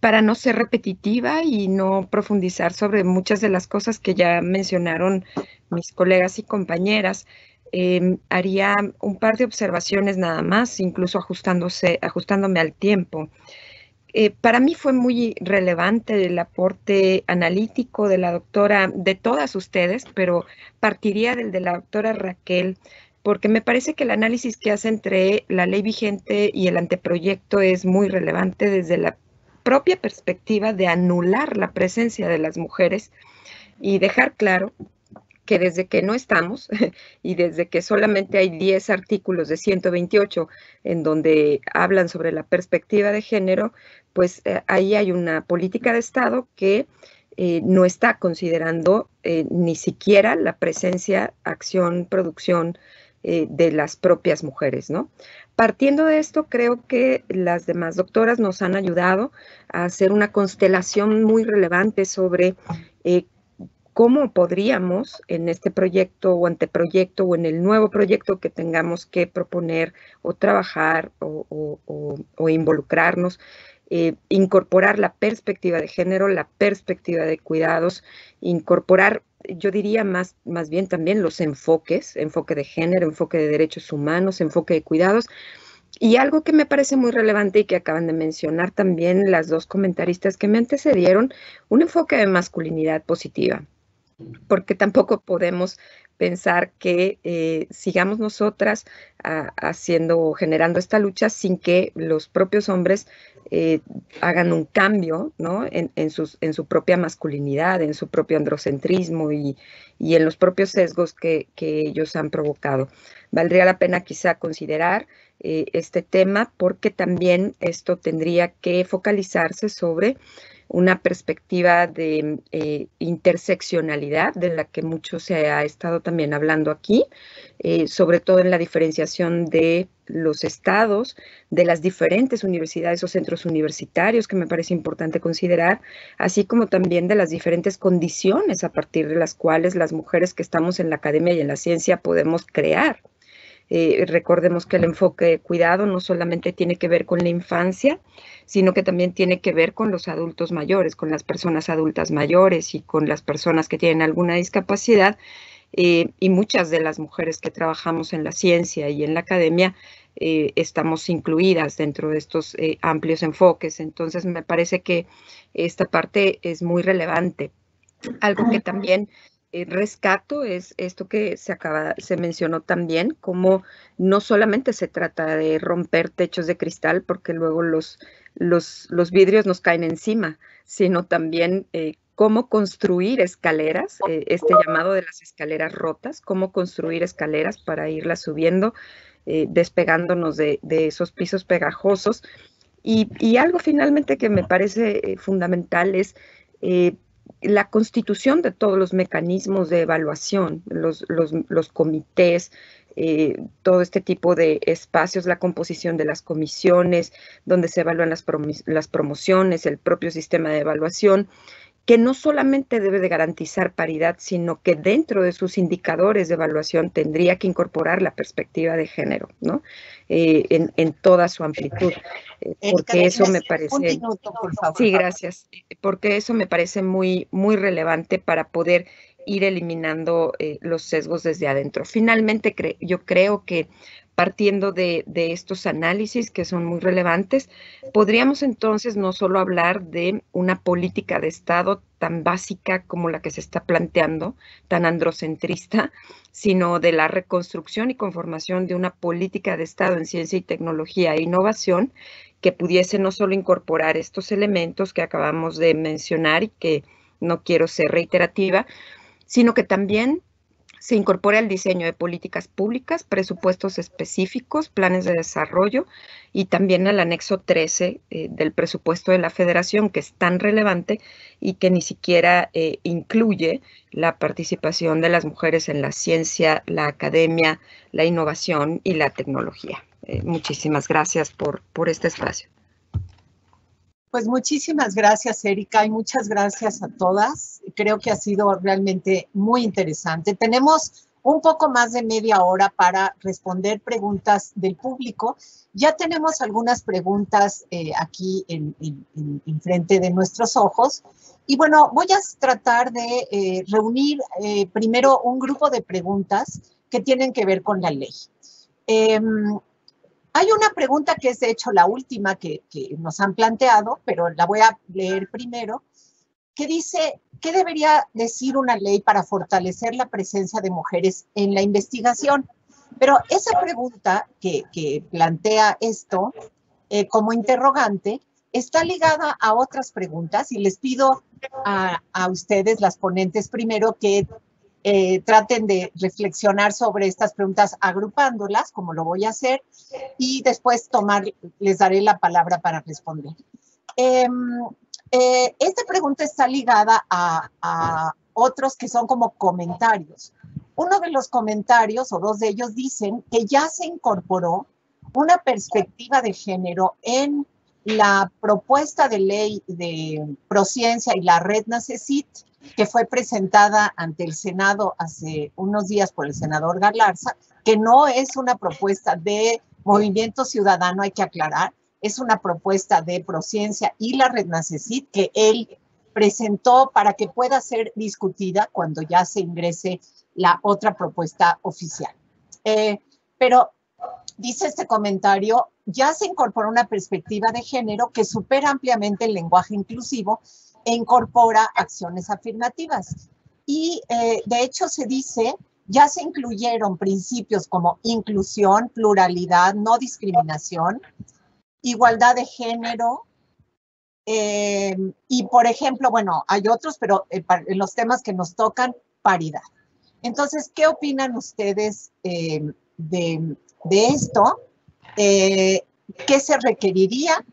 para no ser repetitiva y no profundizar sobre muchas de las cosas que ya mencionaron mis colegas y compañeras, Em, haría un par de observaciones nada más, incluso ajustándose, ajustándome al tiempo. Eh, para mí fue muy relevante el aporte analítico de la doctora, de todas ustedes, pero partiría del de la doctora Raquel, porque me parece que el análisis que hace entre la ley vigente y el anteproyecto es muy relevante desde la propia perspectiva de anular la presencia de las mujeres y dejar claro que desde que no estamos y desde que solamente hay 10 artículos de 128 en donde hablan sobre la perspectiva de género, pues eh, ahí hay una política de Estado que eh, no está considerando eh, ni siquiera la presencia, acción, producción de las propias mujeres, ¿no? Partiendo de esto, creo que las demás doctoras nos han ayudado a hacer una constelación muy relevante sobre cómo podríamos en este proyecto o anteproyecto o en el nuevo proyecto que tengamos que proponer o trabajar o, involucrarnos, eh, incorporar la perspectiva de género, la perspectiva de cuidados, incorporar, yo diría más, más bien también los enfoques, enfoque de género, enfoque de derechos humanos, enfoque de cuidados. Y algo que me parece muy relevante y que acaban de mencionar también las dos comentaristas que me antecedieron, un enfoque de masculinidad positiva porque tampoco podemos pensar que eh, sigamos nosotras ah, haciendo generando esta lucha sin que los propios hombres eh, hagan un cambio ¿no? en, en, su propia masculinidad, en su propio androcentrismo y, en los propios sesgos que, ellos han provocado. Valdría la pena quizá considerar eh, este tema porque también esto tendría que focalizarse sobre una perspectiva de eh, interseccionalidad de la que mucho se ha estado también hablando aquí, eh, sobre todo en la diferenciación de los estados, de las diferentes universidades o centros universitarios, que me parece importante considerar, así como también de las diferentes condiciones a partir de las cuales las mujeres que estamos en la academia y en la ciencia podemos crear eh, recordemos que el enfoque de cuidado no solamente tiene que ver con la infancia, sino que también tiene que ver con los adultos mayores, con las personas adultas mayores y con las personas que tienen alguna discapacidad. Eh, y muchas de las mujeres que trabajamos en la ciencia y en la academia eh, estamos incluidas dentro de estos amplios enfoques. Entonces, me parece que esta parte es muy relevante. Algo que también eh, rescato es esto que se mencionó también, como no solamente se trata de romper techos de cristal, porque luego los, vidrios nos caen encima, sino también eh, cómo construir escaleras, eh, este llamado de las escaleras rotas, cómo construir escaleras para irlas subiendo, despegándonos de, esos pisos pegajosos. Y, algo finalmente que me parece fundamental es la constitución de todos los mecanismos de evaluación, los, los, comités, eh, todo este tipo de espacios, la composición de las comisiones, donde se evalúan las, las promociones, el propio sistema de evaluación, que no solamente debe de garantizar paridad, sino que dentro de sus indicadores de evaluación tendría que incorporar la perspectiva de género, ¿no? Eh, en, toda su amplitud, eh, porque eso me parece... Sí, gracias, porque eso me parece muy, muy relevante para poder ir eliminando eh, los sesgos desde adentro. Finalmente, yo creo que partiendo de, estos análisis que son muy relevantes, podríamos entonces no solo hablar de una política de Estado tan básica como la que se está planteando, tan androcentrista, sino de la reconstrucción y conformación de una política de Estado en ciencia y tecnología e innovación que pudiese no solo incorporar estos elementos que acabamos de mencionar y que no quiero ser reiterativa, sino que también se incorpora el diseño de políticas públicas, presupuestos específicos, planes de desarrollo y también el anexo 13 eh, del presupuesto de la federación, que es tan relevante y que ni siquiera eh, incluye la participación de las mujeres en la ciencia, la academia, la innovación y la tecnología. Eh, muchísimas gracias por, por este espacio. Pues muchísimas gracias, Erika, y muchas gracias a todas. Creo que ha sido realmente muy interesante. Tenemos un poco más de media hora para responder preguntas del público. Ya tenemos algunas preguntas eh, aquí en, frente de nuestros ojos. Y bueno, voy a tratar de eh, reunir eh, primero un grupo de preguntas que tienen que ver con la ley. Hay una pregunta que es de hecho la última que, nos han planteado, pero la voy a leer primero, que dice, ¿qué debería decir una ley para fortalecer la presencia de mujeres en la investigación? Pero esa pregunta que, plantea esto eh, como interrogante está ligada a otras preguntas y les pido a, a ustedes, las ponentes, primero que eh, traten de reflexionar sobre estas preguntas agrupándolas, como lo voy a hacer, y después tomar, les daré la palabra para responder. Em, eh, esta pregunta está ligada a, a otros que son como comentarios. Uno de los comentarios, o dos de ellos, dicen que ya se incorporó una perspectiva de género en la propuesta de ley de Prociencia y la red NACECIT que fue presentada ante el Senado hace unos días por el senador Galarza, que no es una propuesta de movimiento ciudadano, hay que aclarar, es una propuesta de Prociencia y la Red Nacecit que él presentó para que pueda ser discutida cuando ya se ingrese la otra propuesta oficial. Eh, pero dice este comentario, ya se incorpora una perspectiva de género que supera ampliamente el lenguaje inclusivo e incorpora acciones afirmativas. Y eh, de hecho se dice, ya se incluyeron principios como inclusión, pluralidad, no discriminación, igualdad de género. Eh, y por ejemplo, bueno, hay otros, pero eh, en los temas que nos tocan, paridad. Entonces, ¿qué opinan ustedes de, de, esto? ¿Qué se requeriría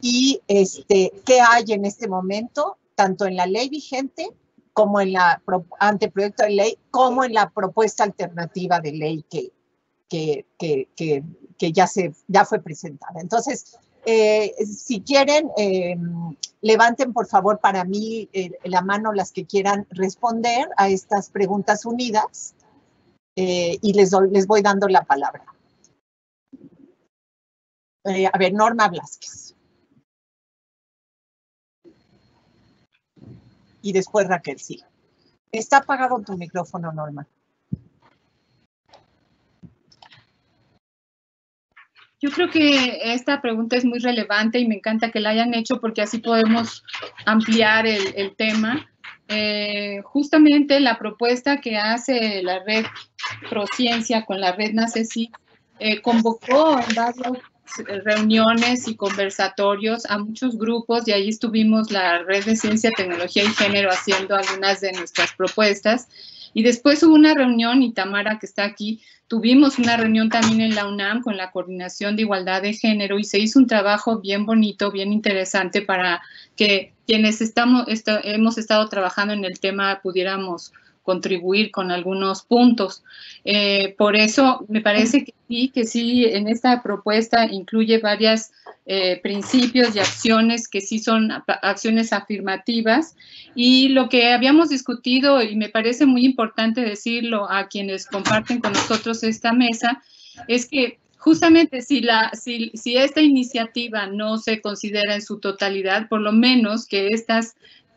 y este, qué hay en este momento, tanto en la ley vigente como en la anteproyecto de ley, como en la propuesta alternativa de ley que, que, que, que, ya, se, ya fue presentada. Entonces, eh, si quieren, eh, levanten por favor para mí eh, la mano las que quieran responder a estas preguntas unidas y les, les voy dando la palabra. a ver, Norma Blasquez. y después Raquel, sí. Está apagado tu micrófono, Norma. Yo creo que esta pregunta es muy relevante y me encanta que la hayan hecho porque así podemos ampliar el, tema. Eh, justamente la propuesta que hace la red Prociencia con la red NACESI eh, convocó en varios reuniones y conversatorios a muchos grupos y ahí estuvimos la Red de Ciencia, Tecnología y Género haciendo algunas de nuestras propuestas. Y después hubo una reunión, y Tamara, que está aquí, tuvimos una reunión también en la UNAM con la Coordinación de Igualdad de Género y se hizo un trabajo bien bonito, bien interesante para que quienes estamos, hemos estado trabajando en el tema pudiéramos contribuir con algunos puntos. Eh, por eso me parece que sí, que sí, en esta propuesta incluye varios eh, principios y acciones que sí son acciones afirmativas. Y lo que habíamos discutido, y me parece muy importante decirlo a quienes comparten con nosotros esta mesa, es que justamente si, la, si, si esta iniciativa no se considera en su totalidad, por lo menos que estas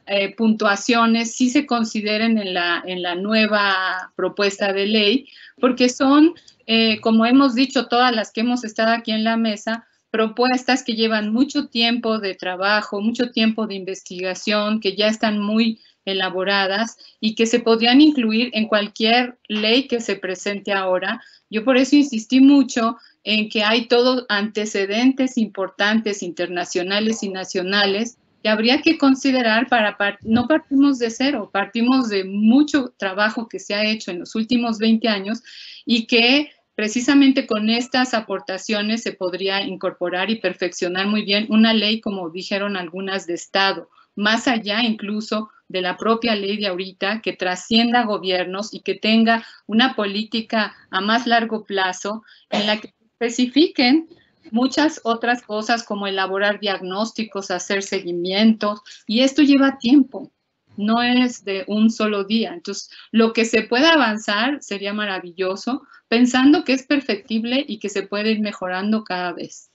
eh, puntuaciones sí se consideren en la, en la nueva propuesta de ley, porque son, eh, como hemos dicho, todas las que hemos estado aquí en la mesa, propuestas que llevan mucho tiempo de trabajo, mucho tiempo de investigación, que ya están muy elaboradas y que se podrían incluir en cualquier ley que se presente ahora. Yo por eso insistí mucho en que hay todos antecedentes importantes internacionales y nacionales que habría que considerar para, no partimos de cero, partimos de mucho trabajo que se ha hecho en los últimos 20 años y que precisamente con estas aportaciones se podría incorporar y perfeccionar muy bien una ley, como dijeron algunas, de Estado, más allá incluso de la propia ley de ahorita, que trascienda gobiernos y que tenga una política a más largo plazo en la que especifiquen muchas otras cosas como elaborar diagnósticos, hacer seguimientos, y esto lleva tiempo, no es de un solo día. Entonces, lo que se pueda avanzar sería maravilloso, pensando que es perfectible y que se puede ir mejorando cada vez.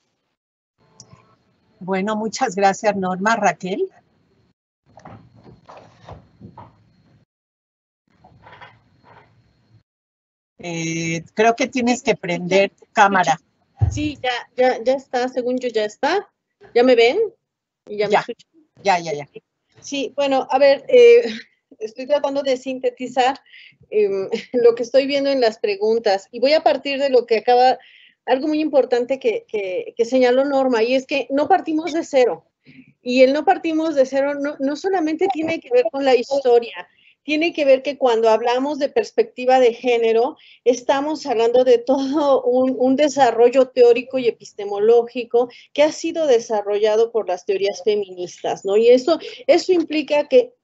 Bueno, muchas gracias, Norma. Raquel. Eh, creo que tienes que prender tu cámara. Sí, ya, ya, ya está, según yo ya está. ¿Ya me ven? ¿Y ya, me escuchan? Ya, ya, ya. Sí, bueno, a ver, eh, estoy tratando de sintetizar em, lo que estoy viendo en las preguntas y voy a partir de lo que acaba, algo muy importante que, que, que señaló Norma, y es que no partimos de cero. Y el no partimos de cero no, no solamente tiene que ver con la historia, tiene que ver que cuando hablamos de perspectiva de género, estamos hablando de todo un, desarrollo teórico y epistemológico que ha sido desarrollado por las teorías feministas, ¿no? Y eso, eso implica que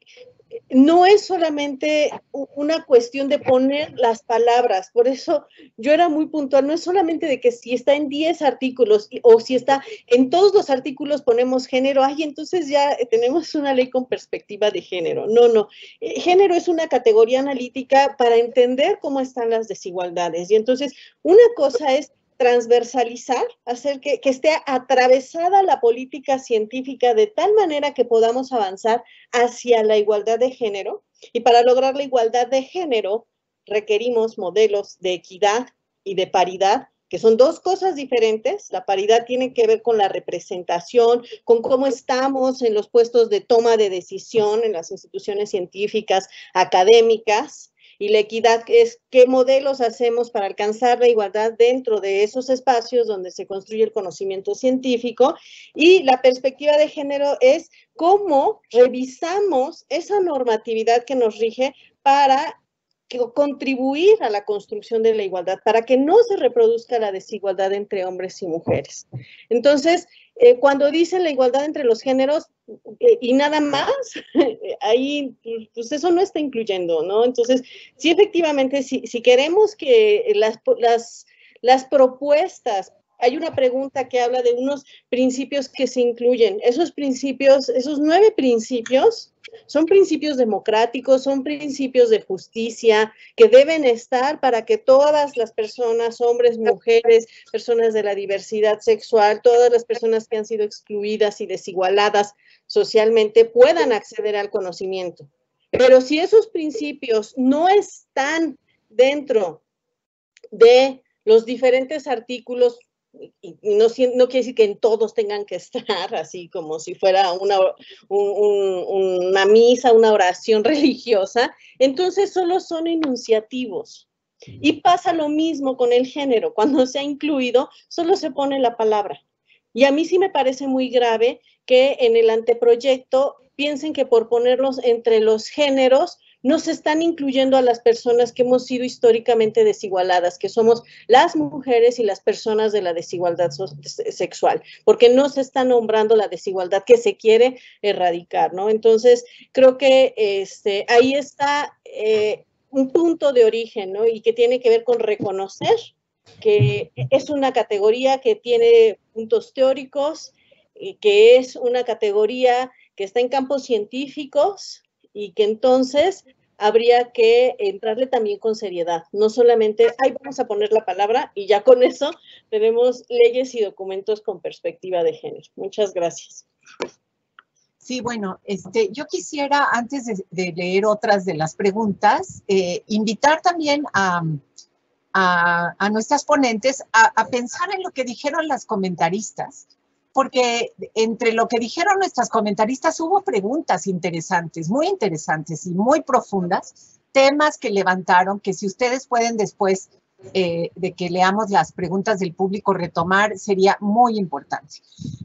no es solamente una cuestión de poner las palabras, por eso yo era muy puntual, no es solamente de que si está en 10 artículos o si está en todos los artículos ponemos género, ay, entonces ya tenemos una ley con perspectiva de género. No, no, eh, género es una categoría analítica para entender cómo están las desigualdades. Y entonces, una cosa es transversalizar, hacer que, esté atravesada la política científica de tal manera que podamos avanzar hacia la igualdad de género. Y para lograr la igualdad de género requerimos modelos de equidad y de paridad, que son dos cosas diferentes. La paridad tiene que ver con la representación, con cómo estamos en los puestos de toma de decisión en las instituciones científicas, académicas, y la equidad es qué modelos hacemos para alcanzar la igualdad dentro de esos espacios donde se construye el conocimiento científico. Y la perspectiva de género es cómo revisamos esa normatividad que nos rige para contribuir a la construcción de la igualdad, para que no se reproduzca la desigualdad entre hombres y mujeres. Entonces, eh, cuando dicen la igualdad entre los géneros eh, y nada más, ahí pues eso no está incluyendo, ¿no? Entonces, sí, efectivamente, si, si queremos que las, las, las propuestas hay una pregunta que habla de unos principios que se incluyen. Esos principios, esos nueve principios, son principios democráticos, son principios de justicia que deben estar para que todas las personas, hombres, mujeres, personas de la diversidad sexual, todas las personas que han sido excluidas y desigualadas socialmente puedan acceder al conocimiento. Pero si esos principios no están dentro de los diferentes artículos no, no, quiere decir que en todos tengan que estar así como si fuera una, una misa, una oración religiosa, entonces solo son enunciativos. Y pasa lo mismo con el género, cuando se ha incluido, solo se pone la palabra. Y a mí sí me parece muy grave que en el anteproyecto piensen que por ponerlos entre los géneros no se están incluyendo a las personas que hemos sido históricamente desigualadas, que somos las mujeres y las personas de la desigualdad sexual, porque no se está nombrando la desigualdad que se quiere erradicar, ¿no? Entonces, creo que este, ahí está eh, un punto de origen. Y que tiene que ver con reconocer que es una categoría que tiene puntos teóricos, y que es una categoría que está en campos científicos y que entonces habría que entrarle también con seriedad, no solamente, ahí vamos a poner la palabra y ya con eso tenemos leyes y documentos con perspectiva de género. Muchas gracias. Sí, bueno, este, yo quisiera, antes de, leer otras de las preguntas, eh, invitar también a, a, nuestras ponentes a, pensar en lo que dijeron las comentaristas, porque entre lo que dijeron nuestras comentaristas hubo preguntas interesantes, muy interesantes y muy profundas, temas que levantaron, que si ustedes pueden después eh, de que leamos las preguntas del público retomar, sería muy importante.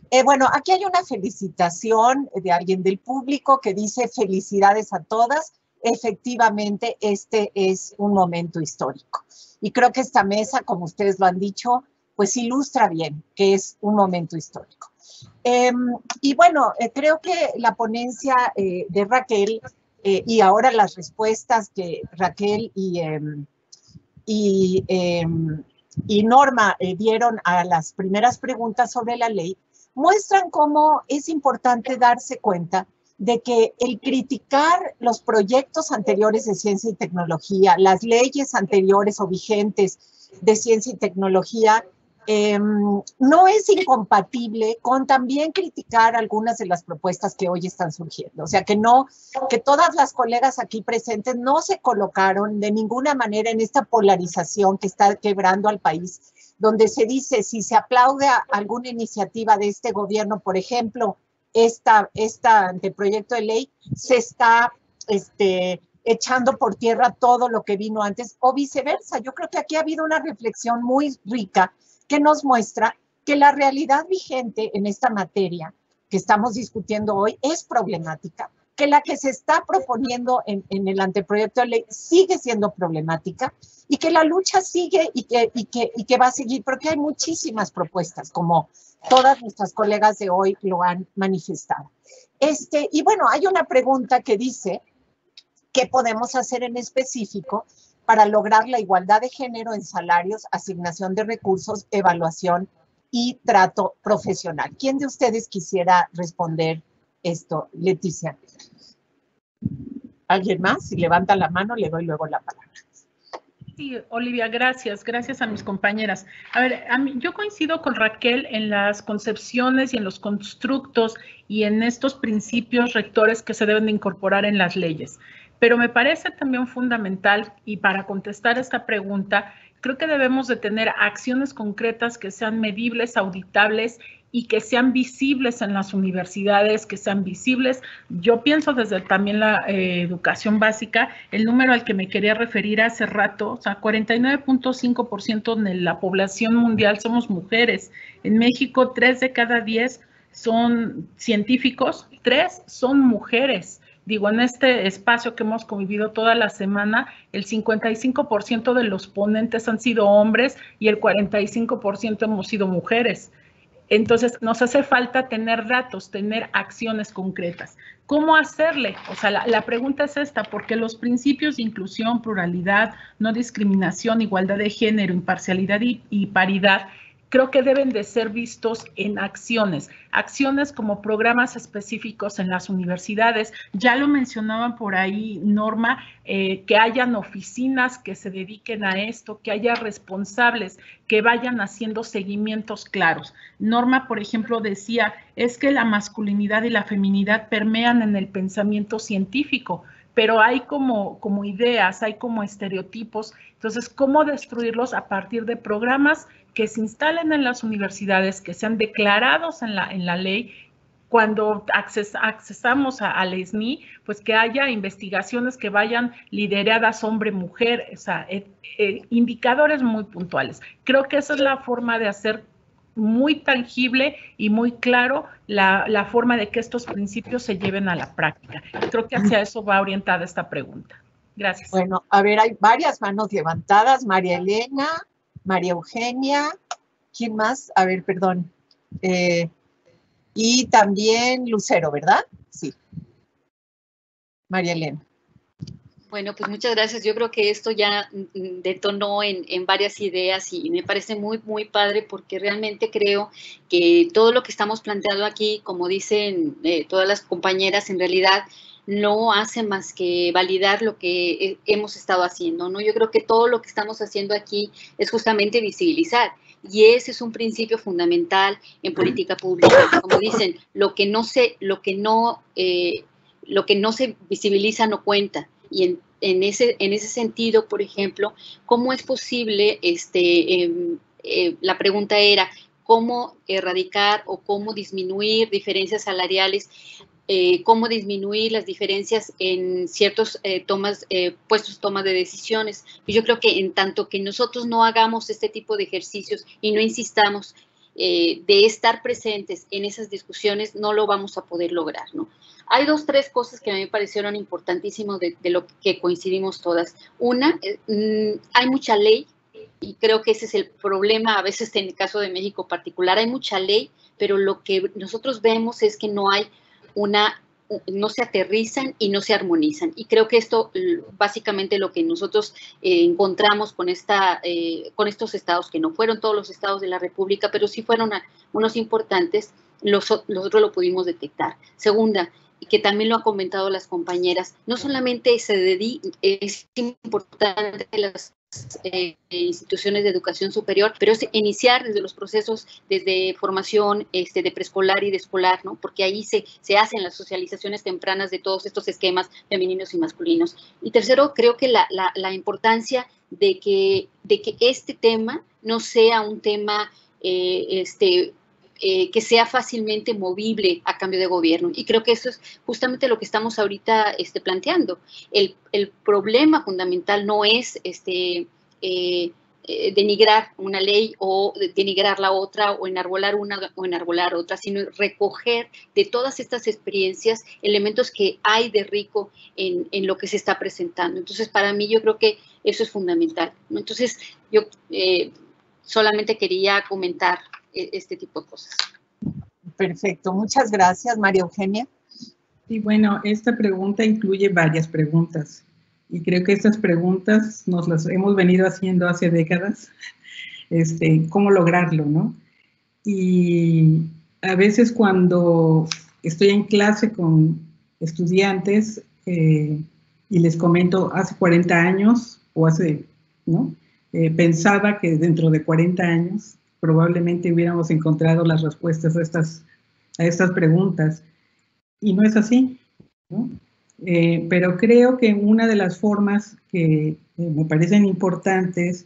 Eh, bueno, aquí hay una felicitación de alguien del público que dice felicidades a todas. Efectivamente, este es un momento histórico. Y creo que esta mesa, como ustedes lo han dicho, pues ilustra bien que es un momento histórico. Em, y bueno, eh, creo que la ponencia eh, de Raquel eh, y ahora las respuestas que Raquel y, em, em, y Norma dieron a las primeras preguntas sobre la ley muestran cómo es importante darse cuenta de que el criticar los proyectos anteriores de ciencia y tecnología, las leyes anteriores o vigentes de ciencia y tecnología, Em, no es incompatible con también criticar algunas de las propuestas que hoy están surgiendo. O sea, que no, que todas las colegas aquí presentes no se colocaron de ninguna manera en esta polarización que está quebrando al país, donde se dice si se aplaude alguna iniciativa de este gobierno, por ejemplo, esta, esta anteproyecto de ley, se está este, echando por tierra todo lo que vino antes o viceversa. Yo creo que aquí ha habido una reflexión muy rica que nos muestra que la realidad vigente en esta materia que estamos discutiendo hoy es problemática, que la que se está proponiendo en, el anteproyecto de ley sigue siendo problemática y que la lucha sigue y que, y que, y que va a seguir, porque hay muchísimas propuestas, como todas nuestras colegas de hoy lo han manifestado. Este, y bueno, hay una pregunta que dice, ¿qué podemos hacer en específico para lograr la igualdad de género en salarios, asignación de recursos, evaluación y trato profesional. ¿Quién de ustedes quisiera responder esto? Leticia. ¿Alguien más? Si levanta la mano, le doy luego la palabra. Sí, Olivia, gracias. Gracias a mis compañeras. A ver, yo coincido con Raquel en las concepciones y en los constructos y en estos principios rectores que se deben de incorporar en las leyes. Pero me parece también fundamental, y para contestar esta pregunta, creo que debemos de tener acciones concretas que sean medibles, auditables y que sean visibles en las universidades, que sean visibles. Yo pienso desde también la eh, educación básica, el número al que me quería referir hace rato, o sea, 49.5% de la población mundial somos mujeres. En México, 3 de cada 10 son científicos, 3 son mujeres. Digo, en este espacio que hemos convivido toda la semana, el 55% de los ponentes han sido hombres y el 45% hemos sido mujeres. Entonces, nos hace falta tener datos, tener acciones concretas. ¿Cómo hacerle? O sea, la, pregunta es esta, porque los principios de inclusión, pluralidad, no discriminación, igualdad de género, imparcialidad y paridad creo que deben de ser vistos en acciones, acciones como programas específicos en las universidades. Ya lo mencionaban por ahí, Norma, eh, que hayan oficinas que se dediquen a esto, que haya responsables que vayan haciendo seguimientos claros. Norma, por ejemplo, decía, es que la masculinidad y la feminidad permean en el pensamiento científico pero hay como, como ideas, hay como estereotipos. Entonces, ¿cómo destruirlos a partir de programas que se instalen en las universidades, que sean declarados en la, en la ley cuando accesamos a, al ESNI, pues que haya investigaciones que vayan lideradas hombre-mujer, o sea, eh, eh, indicadores muy puntuales. Creo que esa es la forma de hacer muy tangible y muy claro la, la forma de que estos principios se lleven a la práctica. Creo que hacia eso va orientada esta pregunta. Gracias. Bueno, a ver, hay varias manos levantadas. María Elena, María Eugenia, ¿quién más? A ver, perdón. Eh, y también Lucero, ¿verdad? Sí. María Elena. Bueno, pues muchas gracias. Yo creo que esto ya mm, detonó en, varias ideas y me parece muy, muy padre porque realmente creo que todo lo que estamos planteando aquí, como dicen eh, todas las compañeras, en realidad no hace más que validar lo que eh, hemos estado haciendo, ¿no? Yo creo que todo lo que estamos haciendo aquí es justamente visibilizar y ese es un principio fundamental en política pública. Como dicen, lo que no se, lo que no, eh, lo que no se visibiliza no cuenta. Y en, ese, en ese sentido, por ejemplo, ¿cómo es posible, este, em, eh, la pregunta era, cómo erradicar o cómo disminuir diferencias salariales eh, cómo disminuir las diferencias en ciertos eh, tomas, eh, puestos toma de decisiones. Y yo creo que en tanto que nosotros no hagamos este tipo de ejercicios y no insistamos de estar presentes en esas discusiones, no lo vamos a poder lograr, ¿no? Hay dos, tres cosas que a mí me parecieron importantísimas de, lo que coincidimos todas. Una, mm, hay mucha ley y creo que ese es el problema a veces en el caso de México particular. Hay mucha ley, pero lo que nosotros vemos es que no hay una no se aterrizan y no se armonizan. Y creo que esto básicamente lo que nosotros eh, encontramos con, esta, eh, con estos estados, que no fueron todos los estados de la República, pero sí fueron unos importantes, nosotros lo pudimos detectar. Segunda, que también lo han comentado las compañeras, no solamente se dedica, es importante las eh, instituciones de educación superior, pero es iniciar desde los procesos, desde formación este, de preescolar y de escolar, ¿no? Porque ahí se, se hacen las socializaciones tempranas de todos estos esquemas femeninos y masculinos. Y tercero, creo que la, la, importancia de que, de que este tema no sea un tema eh, este, eh, que sea fácilmente movible a cambio de gobierno. Y creo que eso es justamente lo que estamos ahorita este, planteando. El, problema fundamental no es este, eh, eh, denigrar una ley o denigrar la otra o enarbolar una o enarbolar otra, sino recoger de todas estas experiencias elementos que hay de rico en, en lo que se está presentando. Entonces, para mí yo creo que eso es fundamental. Entonces, yo solamente quería comentar este tipo de cosas. Perfecto, muchas gracias, María Eugenia. Y bueno, esta pregunta incluye varias preguntas y creo que estas preguntas nos las hemos venido haciendo hace décadas, este, cómo lograrlo, ¿no? Y a veces cuando estoy en clase con estudiantes eh, y les comento hace 40 años o hace, ¿no? Eh, pensaba que dentro de 40 años probablemente hubiéramos encontrado las respuestas a estas, a estas preguntas. Y no es así. Eh, pero creo que una de las formas que eh, me parecen importantes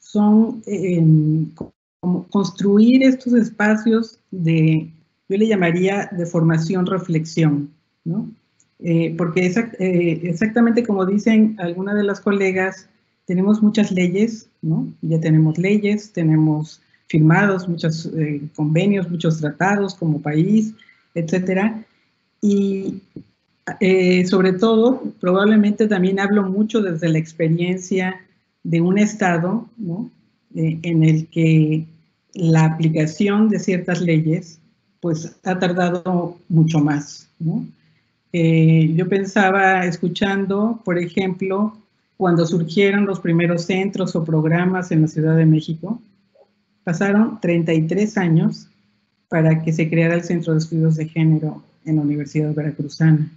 son em, construir estos espacios de, yo le llamaría de formación-reflexión, ¿no? Eh, porque exactamente como dicen algunas de las colegas, tenemos muchas leyes, ¿no? Ya tenemos leyes, tenemos firmados, muchos eh, convenios, muchos tratados como país, etcétera. Y eh, sobre todo, probablemente también hablo mucho desde la experiencia de un Estado ¿no? Eh, en el que la aplicación de ciertas leyes pues ha tardado mucho más. yo pensaba escuchando, por ejemplo, cuando surgieron los primeros centros o programas en la Ciudad de México, Pasaron 33 años para que se creara el Centro de Estudios de Género en la Universidad Veracruzana.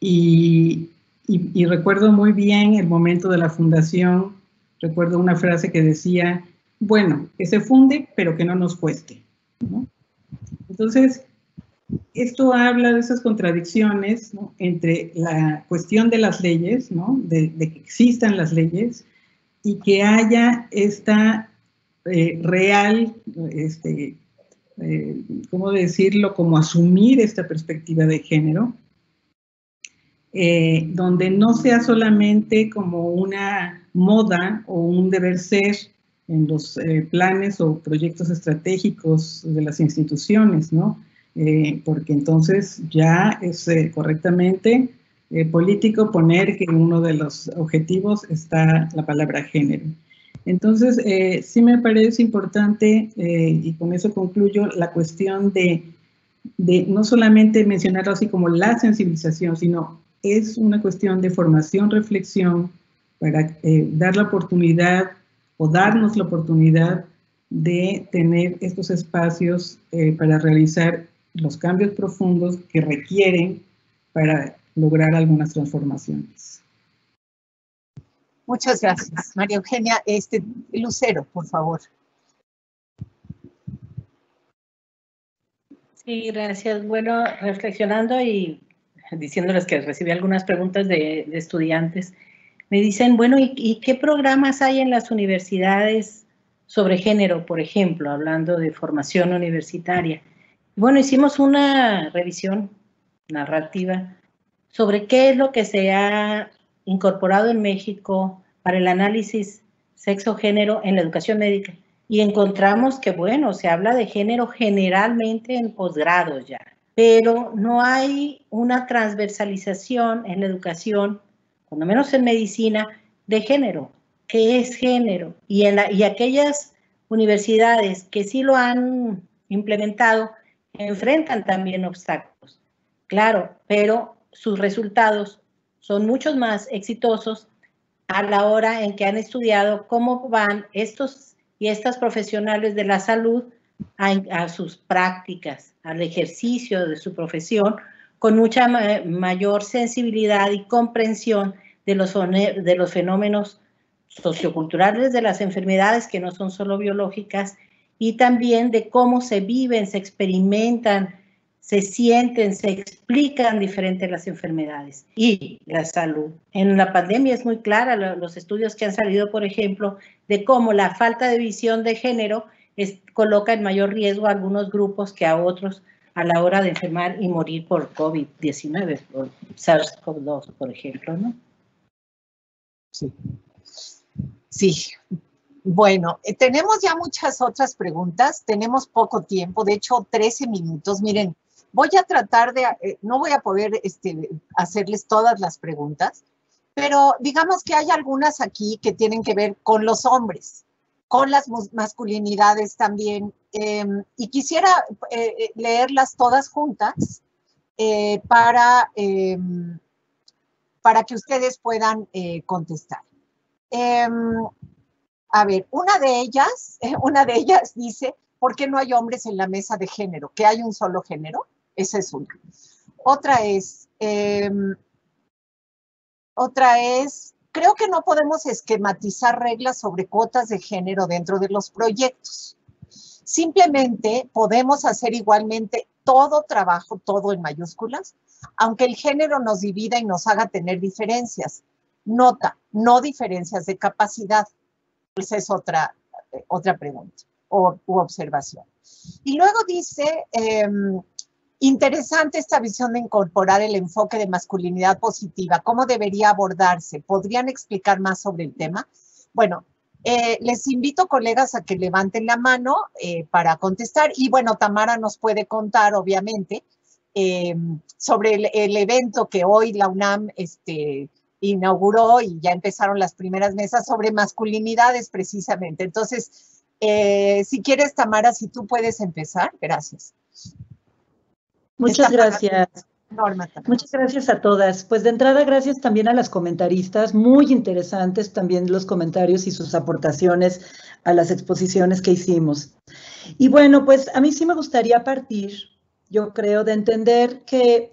Y, y, recuerdo muy bien el momento de la fundación, recuerdo una frase que decía, bueno, que se funde, pero que no nos cueste. Entonces, esto habla de esas contradicciones entre la cuestión de las leyes, ¿no? de, de, que existan las leyes y que haya esta eh, real, este, eh, ¿cómo decirlo? Como asumir esta perspectiva de género, eh, donde no sea solamente como una moda o un deber ser en los planes o proyectos estratégicos de las instituciones, ¿no? porque entonces ya es correctamente político poner que uno de los objetivos está la palabra género. Entonces, eh, sí me parece importante, eh, y con eso concluyo, la cuestión de, no solamente mencionarlo así como la sensibilización, sino es una cuestión de formación, reflexión, para dar la oportunidad o darnos la oportunidad de tener estos espacios para realizar los cambios profundos que requieren para lograr algunas transformaciones. Muchas gracias, María Eugenia. Este, Lucero, por favor. Sí, gracias. Bueno, reflexionando y diciéndoles que recibí algunas preguntas de, estudiantes, me dicen, bueno, ¿y, qué programas hay en las universidades sobre género, por ejemplo, hablando de formación universitaria? Bueno, hicimos una revisión narrativa sobre qué es lo que se ha incorporado en México para el análisis sexo-género en la educación médica. Y encontramos que, bueno, se habla de género generalmente en posgrados ya, pero no hay una transversalización en la educación, cuando menos en medicina, de género. ¿Qué es género? Y, en y aquellas universidades que sí lo han implementado, enfrentan también obstáculos. Claro, pero sus resultados son muchos más exitosos a la hora en que han estudiado cómo van estos y estas profesionales de la salud a, sus prácticas, al ejercicio de su profesión, con mucha mayor sensibilidad y comprensión de los, de los fenómenos socioculturales de las enfermedades que no son solo biológicas y también de cómo se viven, se experimentan, se sienten, se explican diferentes las enfermedades y la salud. En la pandemia es muy clara los estudios que han salido, por ejemplo, de cómo la falta de visión de género coloca en mayor riesgo a algunos grupos que a otros a la hora de enfermar y morir por COVID-19, por SARS-CoV-2, por ejemplo, ¿no? Sí. Sí, bueno, eh, tenemos ya muchas otras preguntas, tenemos poco tiempo, de hecho 13 minutos. Miren, voy a tratar de, eh, no voy a poder este, hacerles todas las preguntas, pero digamos que hay algunas aquí que tienen que ver con los hombres, con las masculinidades también, em, y quisiera eh, leerlas todas juntas para, em, para que ustedes puedan contestar. Em, a ver, una de ellas, una de ellas dice, ¿por qué no hay hombres en la mesa de género? ¿Que hay un solo género? Esa es una. Otra es, em, otra es, creo que no podemos esquematizar reglas sobre cuotas de género dentro de los proyectos. Simplemente podemos hacer igualmente todo trabajo, todo en mayúsculas, aunque el género nos divida y nos haga tener diferencias. Nota, no diferencias de capacidad. Esa es otra, otra pregunta o, u observación. Y luego dice, em, interesante esta visión de incorporar el enfoque de masculinidad positiva. ¿Cómo debería abordarse? ¿Podrían explicar más sobre el tema? Bueno, eh, les invito, colegas, a que levanten la mano eh, para contestar. Y bueno, Tamara nos puede contar, obviamente, em, sobre el, evento que hoy la UNAM este, inauguró y ya empezaron las primeras mesas sobre masculinidades precisamente. Entonces, eh, si quieres, Tamara, si tú puedes empezar, gracias. Muchas gracias. Muchas gracias a todas. Pues de entrada, gracias también a las comentaristas, muy interesantes también los comentarios y sus aportaciones a las exposiciones que hicimos. Y bueno, pues a mí sí me gustaría partir, yo creo, de entender que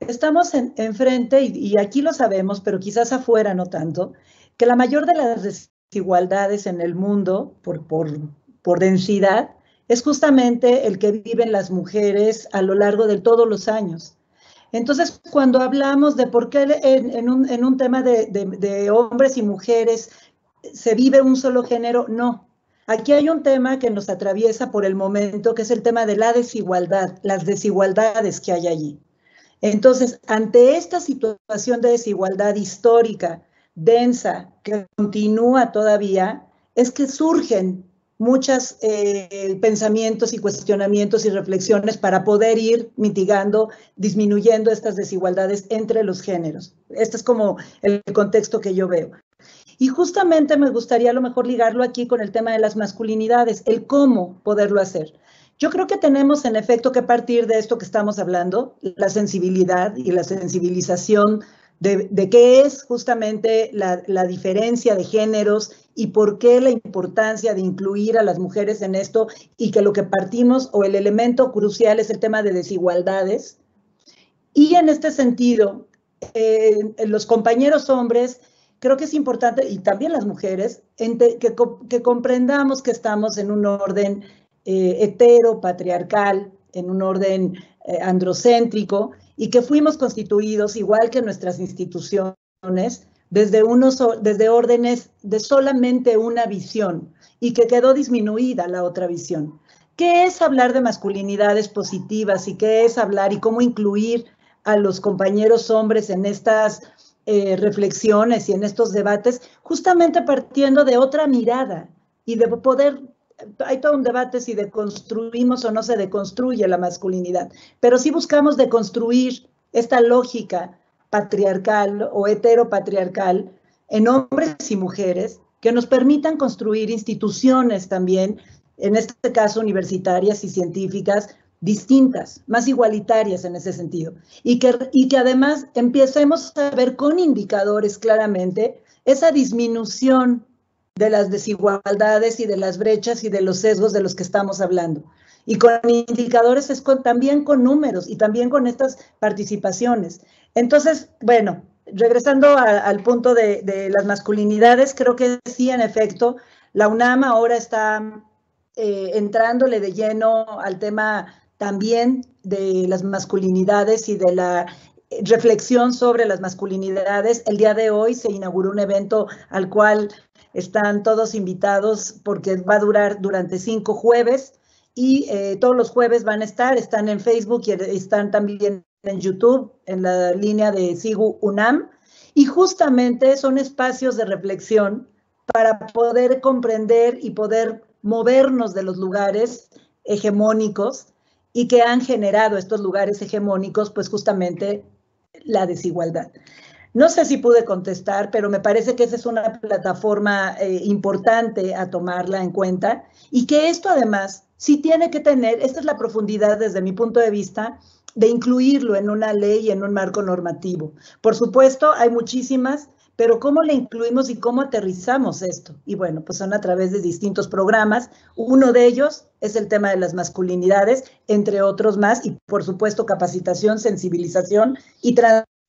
estamos enfrente, y, aquí lo sabemos, pero quizás afuera no tanto, que la mayor de las desigualdades en el mundo por, por, densidad es justamente el que viven las mujeres a lo largo de todos los años. Entonces, cuando hablamos de por qué en, un, tema de, de, hombres y mujeres se vive un solo género, no. Aquí hay un tema que nos atraviesa por el momento, que es el tema de la desigualdad, las desigualdades que hay allí. Entonces, ante esta situación de desigualdad histórica, densa, que continúa todavía, es que surgen muchos eh, pensamientos y cuestionamientos y reflexiones para poder ir mitigando, disminuyendo estas desigualdades entre los géneros. Este es como el contexto que yo veo. Y justamente me gustaría a lo mejor ligarlo aquí con el tema de las masculinidades, el cómo poderlo hacer. Yo creo que tenemos en efecto que partir de esto que estamos hablando, la sensibilidad y la sensibilización de, qué es justamente la, diferencia de géneros y por qué la importancia de incluir a las mujeres en esto y que lo que partimos o el elemento crucial es el tema de desigualdades. Y en este sentido, eh, los compañeros hombres, creo que es importante, y también las mujeres, que, que comprendamos que estamos en un orden eh, hetero, patriarcal, en un orden eh, androcéntrico, y que fuimos constituidos, igual que nuestras instituciones, desde, unos, desde órdenes de solamente una visión y que quedó disminuida la otra visión. ¿Qué es hablar de masculinidades positivas y qué es hablar y cómo incluir a los compañeros hombres en estas eh, reflexiones y en estos debates, justamente partiendo de otra mirada y de poder hay todo un debate si deconstruimos o no se deconstruye la masculinidad, pero sí buscamos deconstruir esta lógica patriarcal o heteropatriarcal en hombres y mujeres que nos permitan construir instituciones también, en este caso universitarias y científicas, distintas, más igualitarias en ese sentido, y que, y que además empecemos a ver con indicadores claramente esa disminución de las desigualdades y de las brechas y de los sesgos de los que estamos hablando. Y con indicadores es también con números y también con estas participaciones. Entonces, bueno, regresando al punto de, las masculinidades, creo que sí, en efecto, la UNAM ahora está eh, entrándole de lleno al tema también de las masculinidades y de la reflexión sobre las masculinidades. El día de hoy se inauguró un evento al cual están todos invitados porque va a durar durante cinco jueves y eh, todos los jueves van a estar, están en Facebook y están también en YouTube, en la línea de Sigu UNAM. Y justamente son espacios de reflexión para poder comprender y poder movernos de los lugares hegemónicos y que han generado estos lugares hegemónicos, pues justamente la desigualdad. No sé si pude contestar, pero me parece que esa es una plataforma eh, importante a tomarla en cuenta y que esto además sí tiene que tener, esta es la profundidad desde mi punto de vista, de incluirlo en una ley y en un marco normativo. Por supuesto, hay muchísimas, pero ¿cómo le incluimos y cómo aterrizamos esto? Y bueno, pues son a través de distintos programas. Uno de ellos es el tema de las masculinidades, entre otros más, y por supuesto capacitación, sensibilización y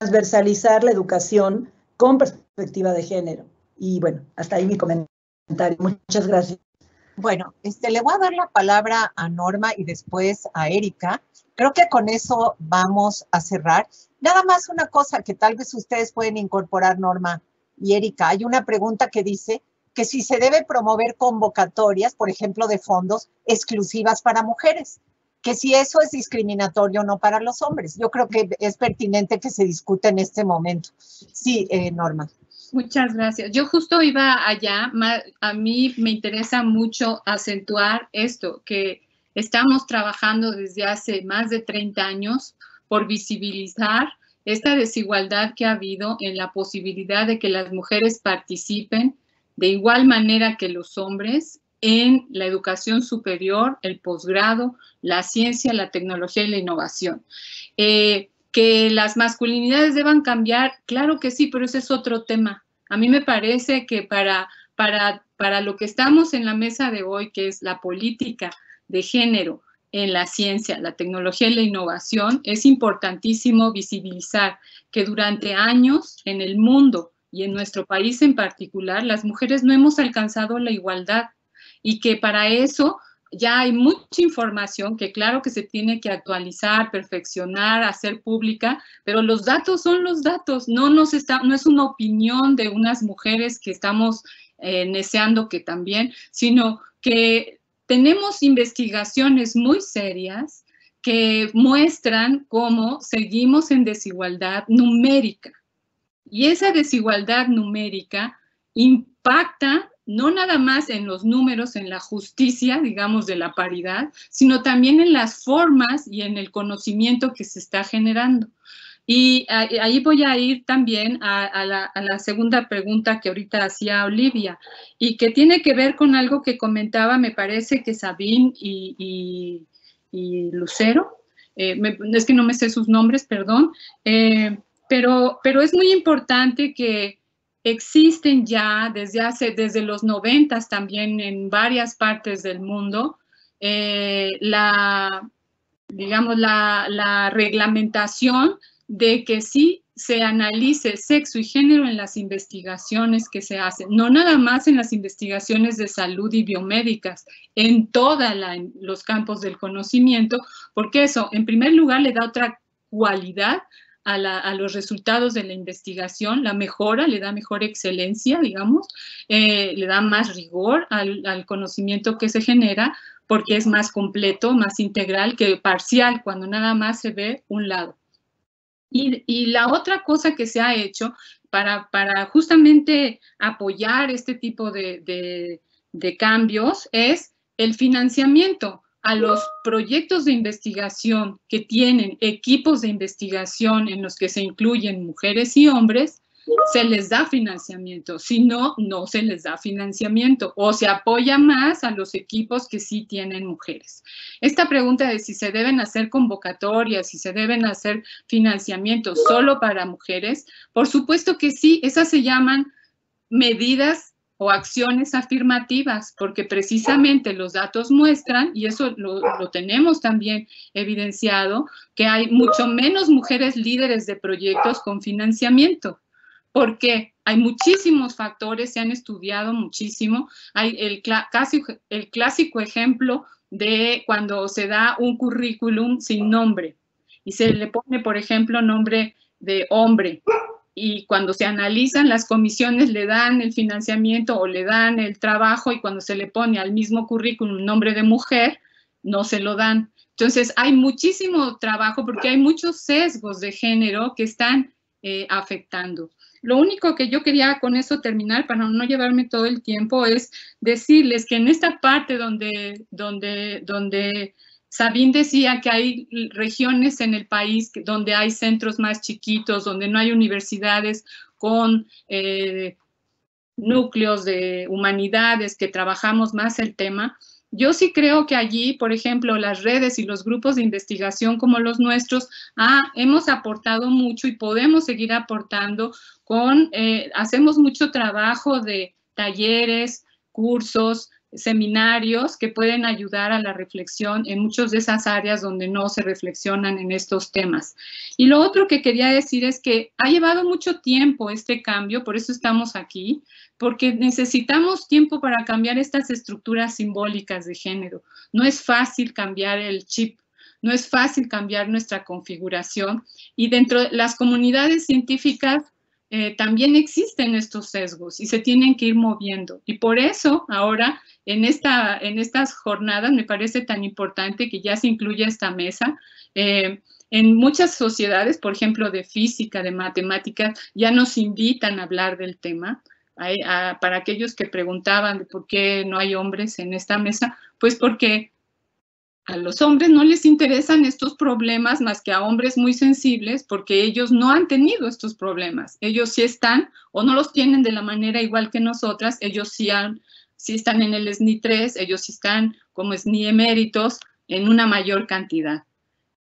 transversalizar la educación con perspectiva de género. Y bueno, hasta ahí mi comentario. Muchas gracias. Bueno, este, le voy a dar la palabra a Norma y después a Erika. Creo que con eso vamos a cerrar. Nada más una cosa que tal vez ustedes pueden incorporar, Norma y Erika. Hay una pregunta que dice que si se debe promover convocatorias, por ejemplo, de fondos exclusivas para mujeres que si eso es discriminatorio o no para los hombres. Yo creo que es pertinente que se discute en este momento. Sí, eh, Norma. Muchas gracias. Yo justo iba allá. A mí me interesa mucho acentuar esto, que estamos trabajando desde hace más de 30 años por visibilizar esta desigualdad que ha habido en la posibilidad de que las mujeres participen de igual manera que los hombres en la educación superior, el posgrado, la ciencia, la tecnología y la innovación. Eh, que las masculinidades deban cambiar, claro que sí, pero ese es otro tema. A mí me parece que para, para, para lo que estamos en la mesa de hoy, que es la política de género en la ciencia, la tecnología y la innovación, es importantísimo visibilizar que durante años en el mundo y en nuestro país en particular, las mujeres no hemos alcanzado la igualdad y que para eso ya hay mucha información que claro que se tiene que actualizar, perfeccionar, hacer pública, pero los datos son los datos, no, nos está, no es una opinión de unas mujeres que estamos eh, deseando que también, sino que tenemos investigaciones muy serias que muestran cómo seguimos en desigualdad numérica. Y esa desigualdad numérica impacta no nada más en los números, en la justicia, digamos, de la paridad, sino también en las formas y en el conocimiento que se está generando. Y ahí voy a ir también a, la, segunda pregunta que ahorita hacía Olivia y que tiene que ver con algo que comentaba, me parece que Sabine y, Lucero, eh, es que no me sé sus nombres, perdón, eh, pero, pero es muy importante que existen ya desde hace, desde los noventas también en varias partes del mundo, eh, la, digamos, la, la reglamentación de que sí se analice sexo y género en las investigaciones que se hacen, no nada más en las investigaciones de salud y biomédicas, en todos los campos del conocimiento, porque eso, en primer lugar, le da otra cualidad a, los resultados de la investigación, la mejora, le da mejor excelencia, digamos, eh, le da más rigor al, conocimiento que se genera, porque es más completo, más integral que parcial, cuando nada más se ve un lado. Y, la otra cosa que se ha hecho para, justamente apoyar este tipo de, cambios es el financiamiento a los proyectos de investigación que tienen equipos de investigación en los que se incluyen mujeres y hombres, se les da financiamiento, si no, no se les da financiamiento o se apoya más a los equipos que sí tienen mujeres. Esta pregunta de si se deben hacer convocatorias, si se deben hacer financiamientos solo para mujeres, por supuesto que sí, esas se llaman medidas o acciones afirmativas, porque precisamente los datos muestran, y eso lo, lo, tenemos también evidenciado, que hay mucho menos mujeres líderes de proyectos con financiamiento porque hay muchísimos factores, se han estudiado muchísimo. Hay el, clásico, el clásico ejemplo de cuando se da un currículum sin nombre y se le pone, por ejemplo, nombre de hombre. Y cuando se analizan, las comisiones le dan el financiamiento o le dan el trabajo y cuando se le pone al mismo currículum nombre de mujer, no se lo dan. Entonces, hay muchísimo trabajo porque hay muchos sesgos de género que están eh, afectando. Lo único que yo quería con eso terminar, para no llevarme todo el tiempo, es decirles que en esta parte donde, donde, donde Sabine decía que hay regiones en el país donde hay centros más chiquitos, donde no hay universidades con eh, núcleos de humanidades que trabajamos más el tema, yo sí creo que allí, por ejemplo, las redes y los grupos de investigación como los nuestros, ah, hemos aportado mucho y podemos seguir aportando con, eh, hacemos mucho trabajo de talleres, cursos, seminarios que pueden ayudar a la reflexión en muchas de esas áreas donde no se reflexionan en estos temas. Y lo otro que quería decir es que ha llevado mucho tiempo este cambio, por eso estamos aquí, porque necesitamos tiempo para cambiar estas estructuras simbólicas de género. No es fácil cambiar el chip, no es fácil cambiar nuestra configuración y dentro de las comunidades científicas eh, también existen estos sesgos y se tienen que ir moviendo. Y por eso ahora en, esta, en estas jornadas me parece tan importante que ya se incluya esta mesa. Eh, en muchas sociedades, por ejemplo, de física, de matemáticas, ya nos invitan a hablar del tema para aquellos que preguntaban por qué no hay hombres en esta mesa, pues porque a los hombres no les interesan estos problemas más que a hombres muy sensibles porque ellos no han tenido estos problemas. Ellos sí están o no los tienen de la manera igual que nosotras, ellos sí, han, sí están en el SNI 3, ellos sí están como SNI eméritos en una mayor cantidad.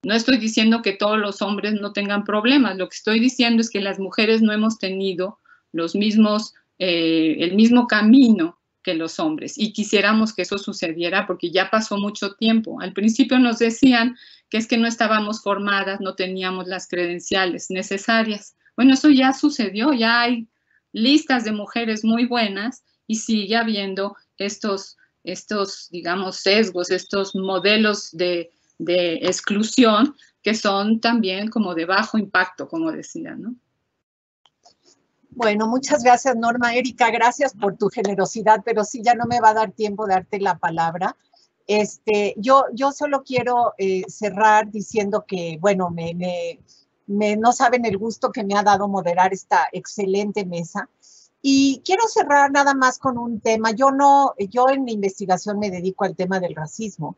No estoy diciendo que todos los hombres no tengan problemas, lo que estoy diciendo es que las mujeres no hemos tenido los mismos eh, el mismo camino que los hombres y quisiéramos que eso sucediera porque ya pasó mucho tiempo. Al principio nos decían que es que no estábamos formadas, no teníamos las credenciales necesarias. Bueno, eso ya sucedió, ya hay listas de mujeres muy buenas y sigue habiendo estos, estos digamos, sesgos, estos modelos de, de exclusión que son también como de bajo impacto, como decían, ¿no? Bueno, muchas gracias Norma. Erika, gracias por tu generosidad, pero sí, ya no me va a dar tiempo de darte la palabra. Este, yo, yo solo quiero eh, cerrar diciendo que, bueno, me, no saben el gusto que me ha dado moderar esta excelente mesa. Y quiero cerrar nada más con un tema. Yo no, yo en mi investigación me dedico al tema del racismo,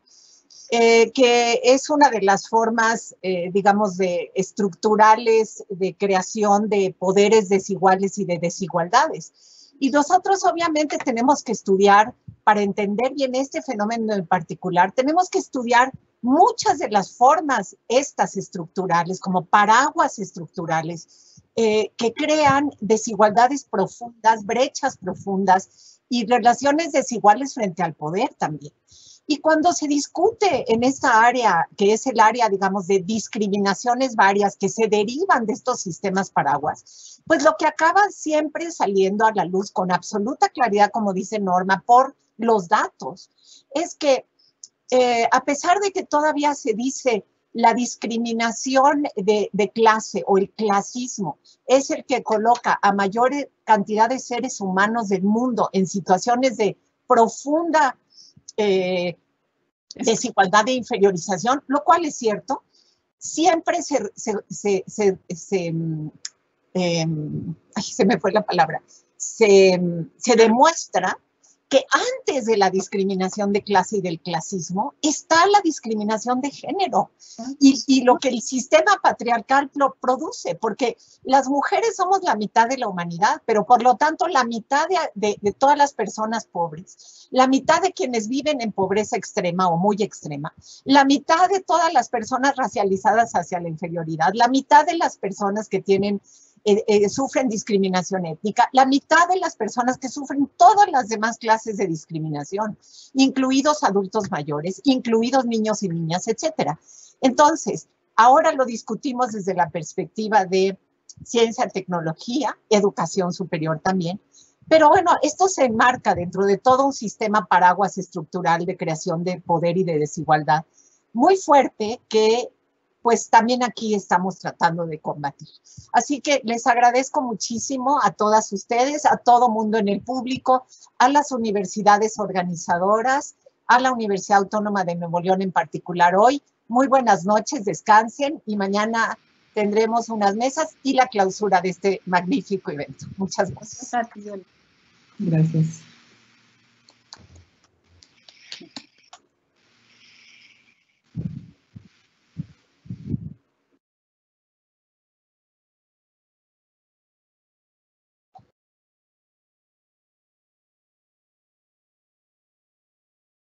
eh, que es una de las formas, eh, digamos, de estructurales de creación de poderes desiguales y de desigualdades. Y nosotros obviamente tenemos que estudiar, para entender bien este fenómeno en particular, tenemos que estudiar muchas de las formas estas estructurales, como paraguas estructurales, eh, que crean desigualdades profundas, brechas profundas y relaciones desiguales frente al poder también. Y cuando se discute en esta área, que es el área, digamos, de discriminaciones varias que se derivan de estos sistemas paraguas, pues lo que acaba siempre saliendo a la luz con absoluta claridad, como dice Norma, por los datos, es que eh, a pesar de que todavía se dice la discriminación de, de, clase o el clasismo es el que coloca a mayor cantidad de seres humanos del mundo en situaciones de profunda eh, desigualdad de inferiorización, lo cual es cierto, siempre se, se, se, se eh, me fue la palabra, se, se demuestra que antes de la discriminación de clase y del clasismo está la discriminación de género. Y, lo que el sistema patriarcal lo produce, porque las mujeres somos la mitad de la humanidad, pero por lo tanto la mitad de todas las personas pobres, la mitad de quienes viven en pobreza extrema o muy extrema, la mitad de todas las personas racializadas hacia la inferioridad, la mitad de las personas que tienen eh, eh, sufren discriminación étnica, la mitad de las personas que sufren todas las demás clases de discriminación, incluidos adultos mayores, incluidos niños y niñas, etcétera. Entonces, ahora lo discutimos desde la perspectiva de ciencia, tecnología, educación superior también, pero bueno, esto se enmarca dentro de todo un sistema paraguas estructural de creación de poder y de desigualdad muy fuerte que pues también aquí estamos tratando de combatir. Así que les agradezco muchísimo a todas ustedes, a todo mundo en el público, a las universidades organizadoras, a la Universidad Autónoma de Nuevo León en particular hoy. Muy buenas noches, descansen y mañana tendremos unas mesas y la clausura de este magnífico evento. Muchas gracias. Gracias.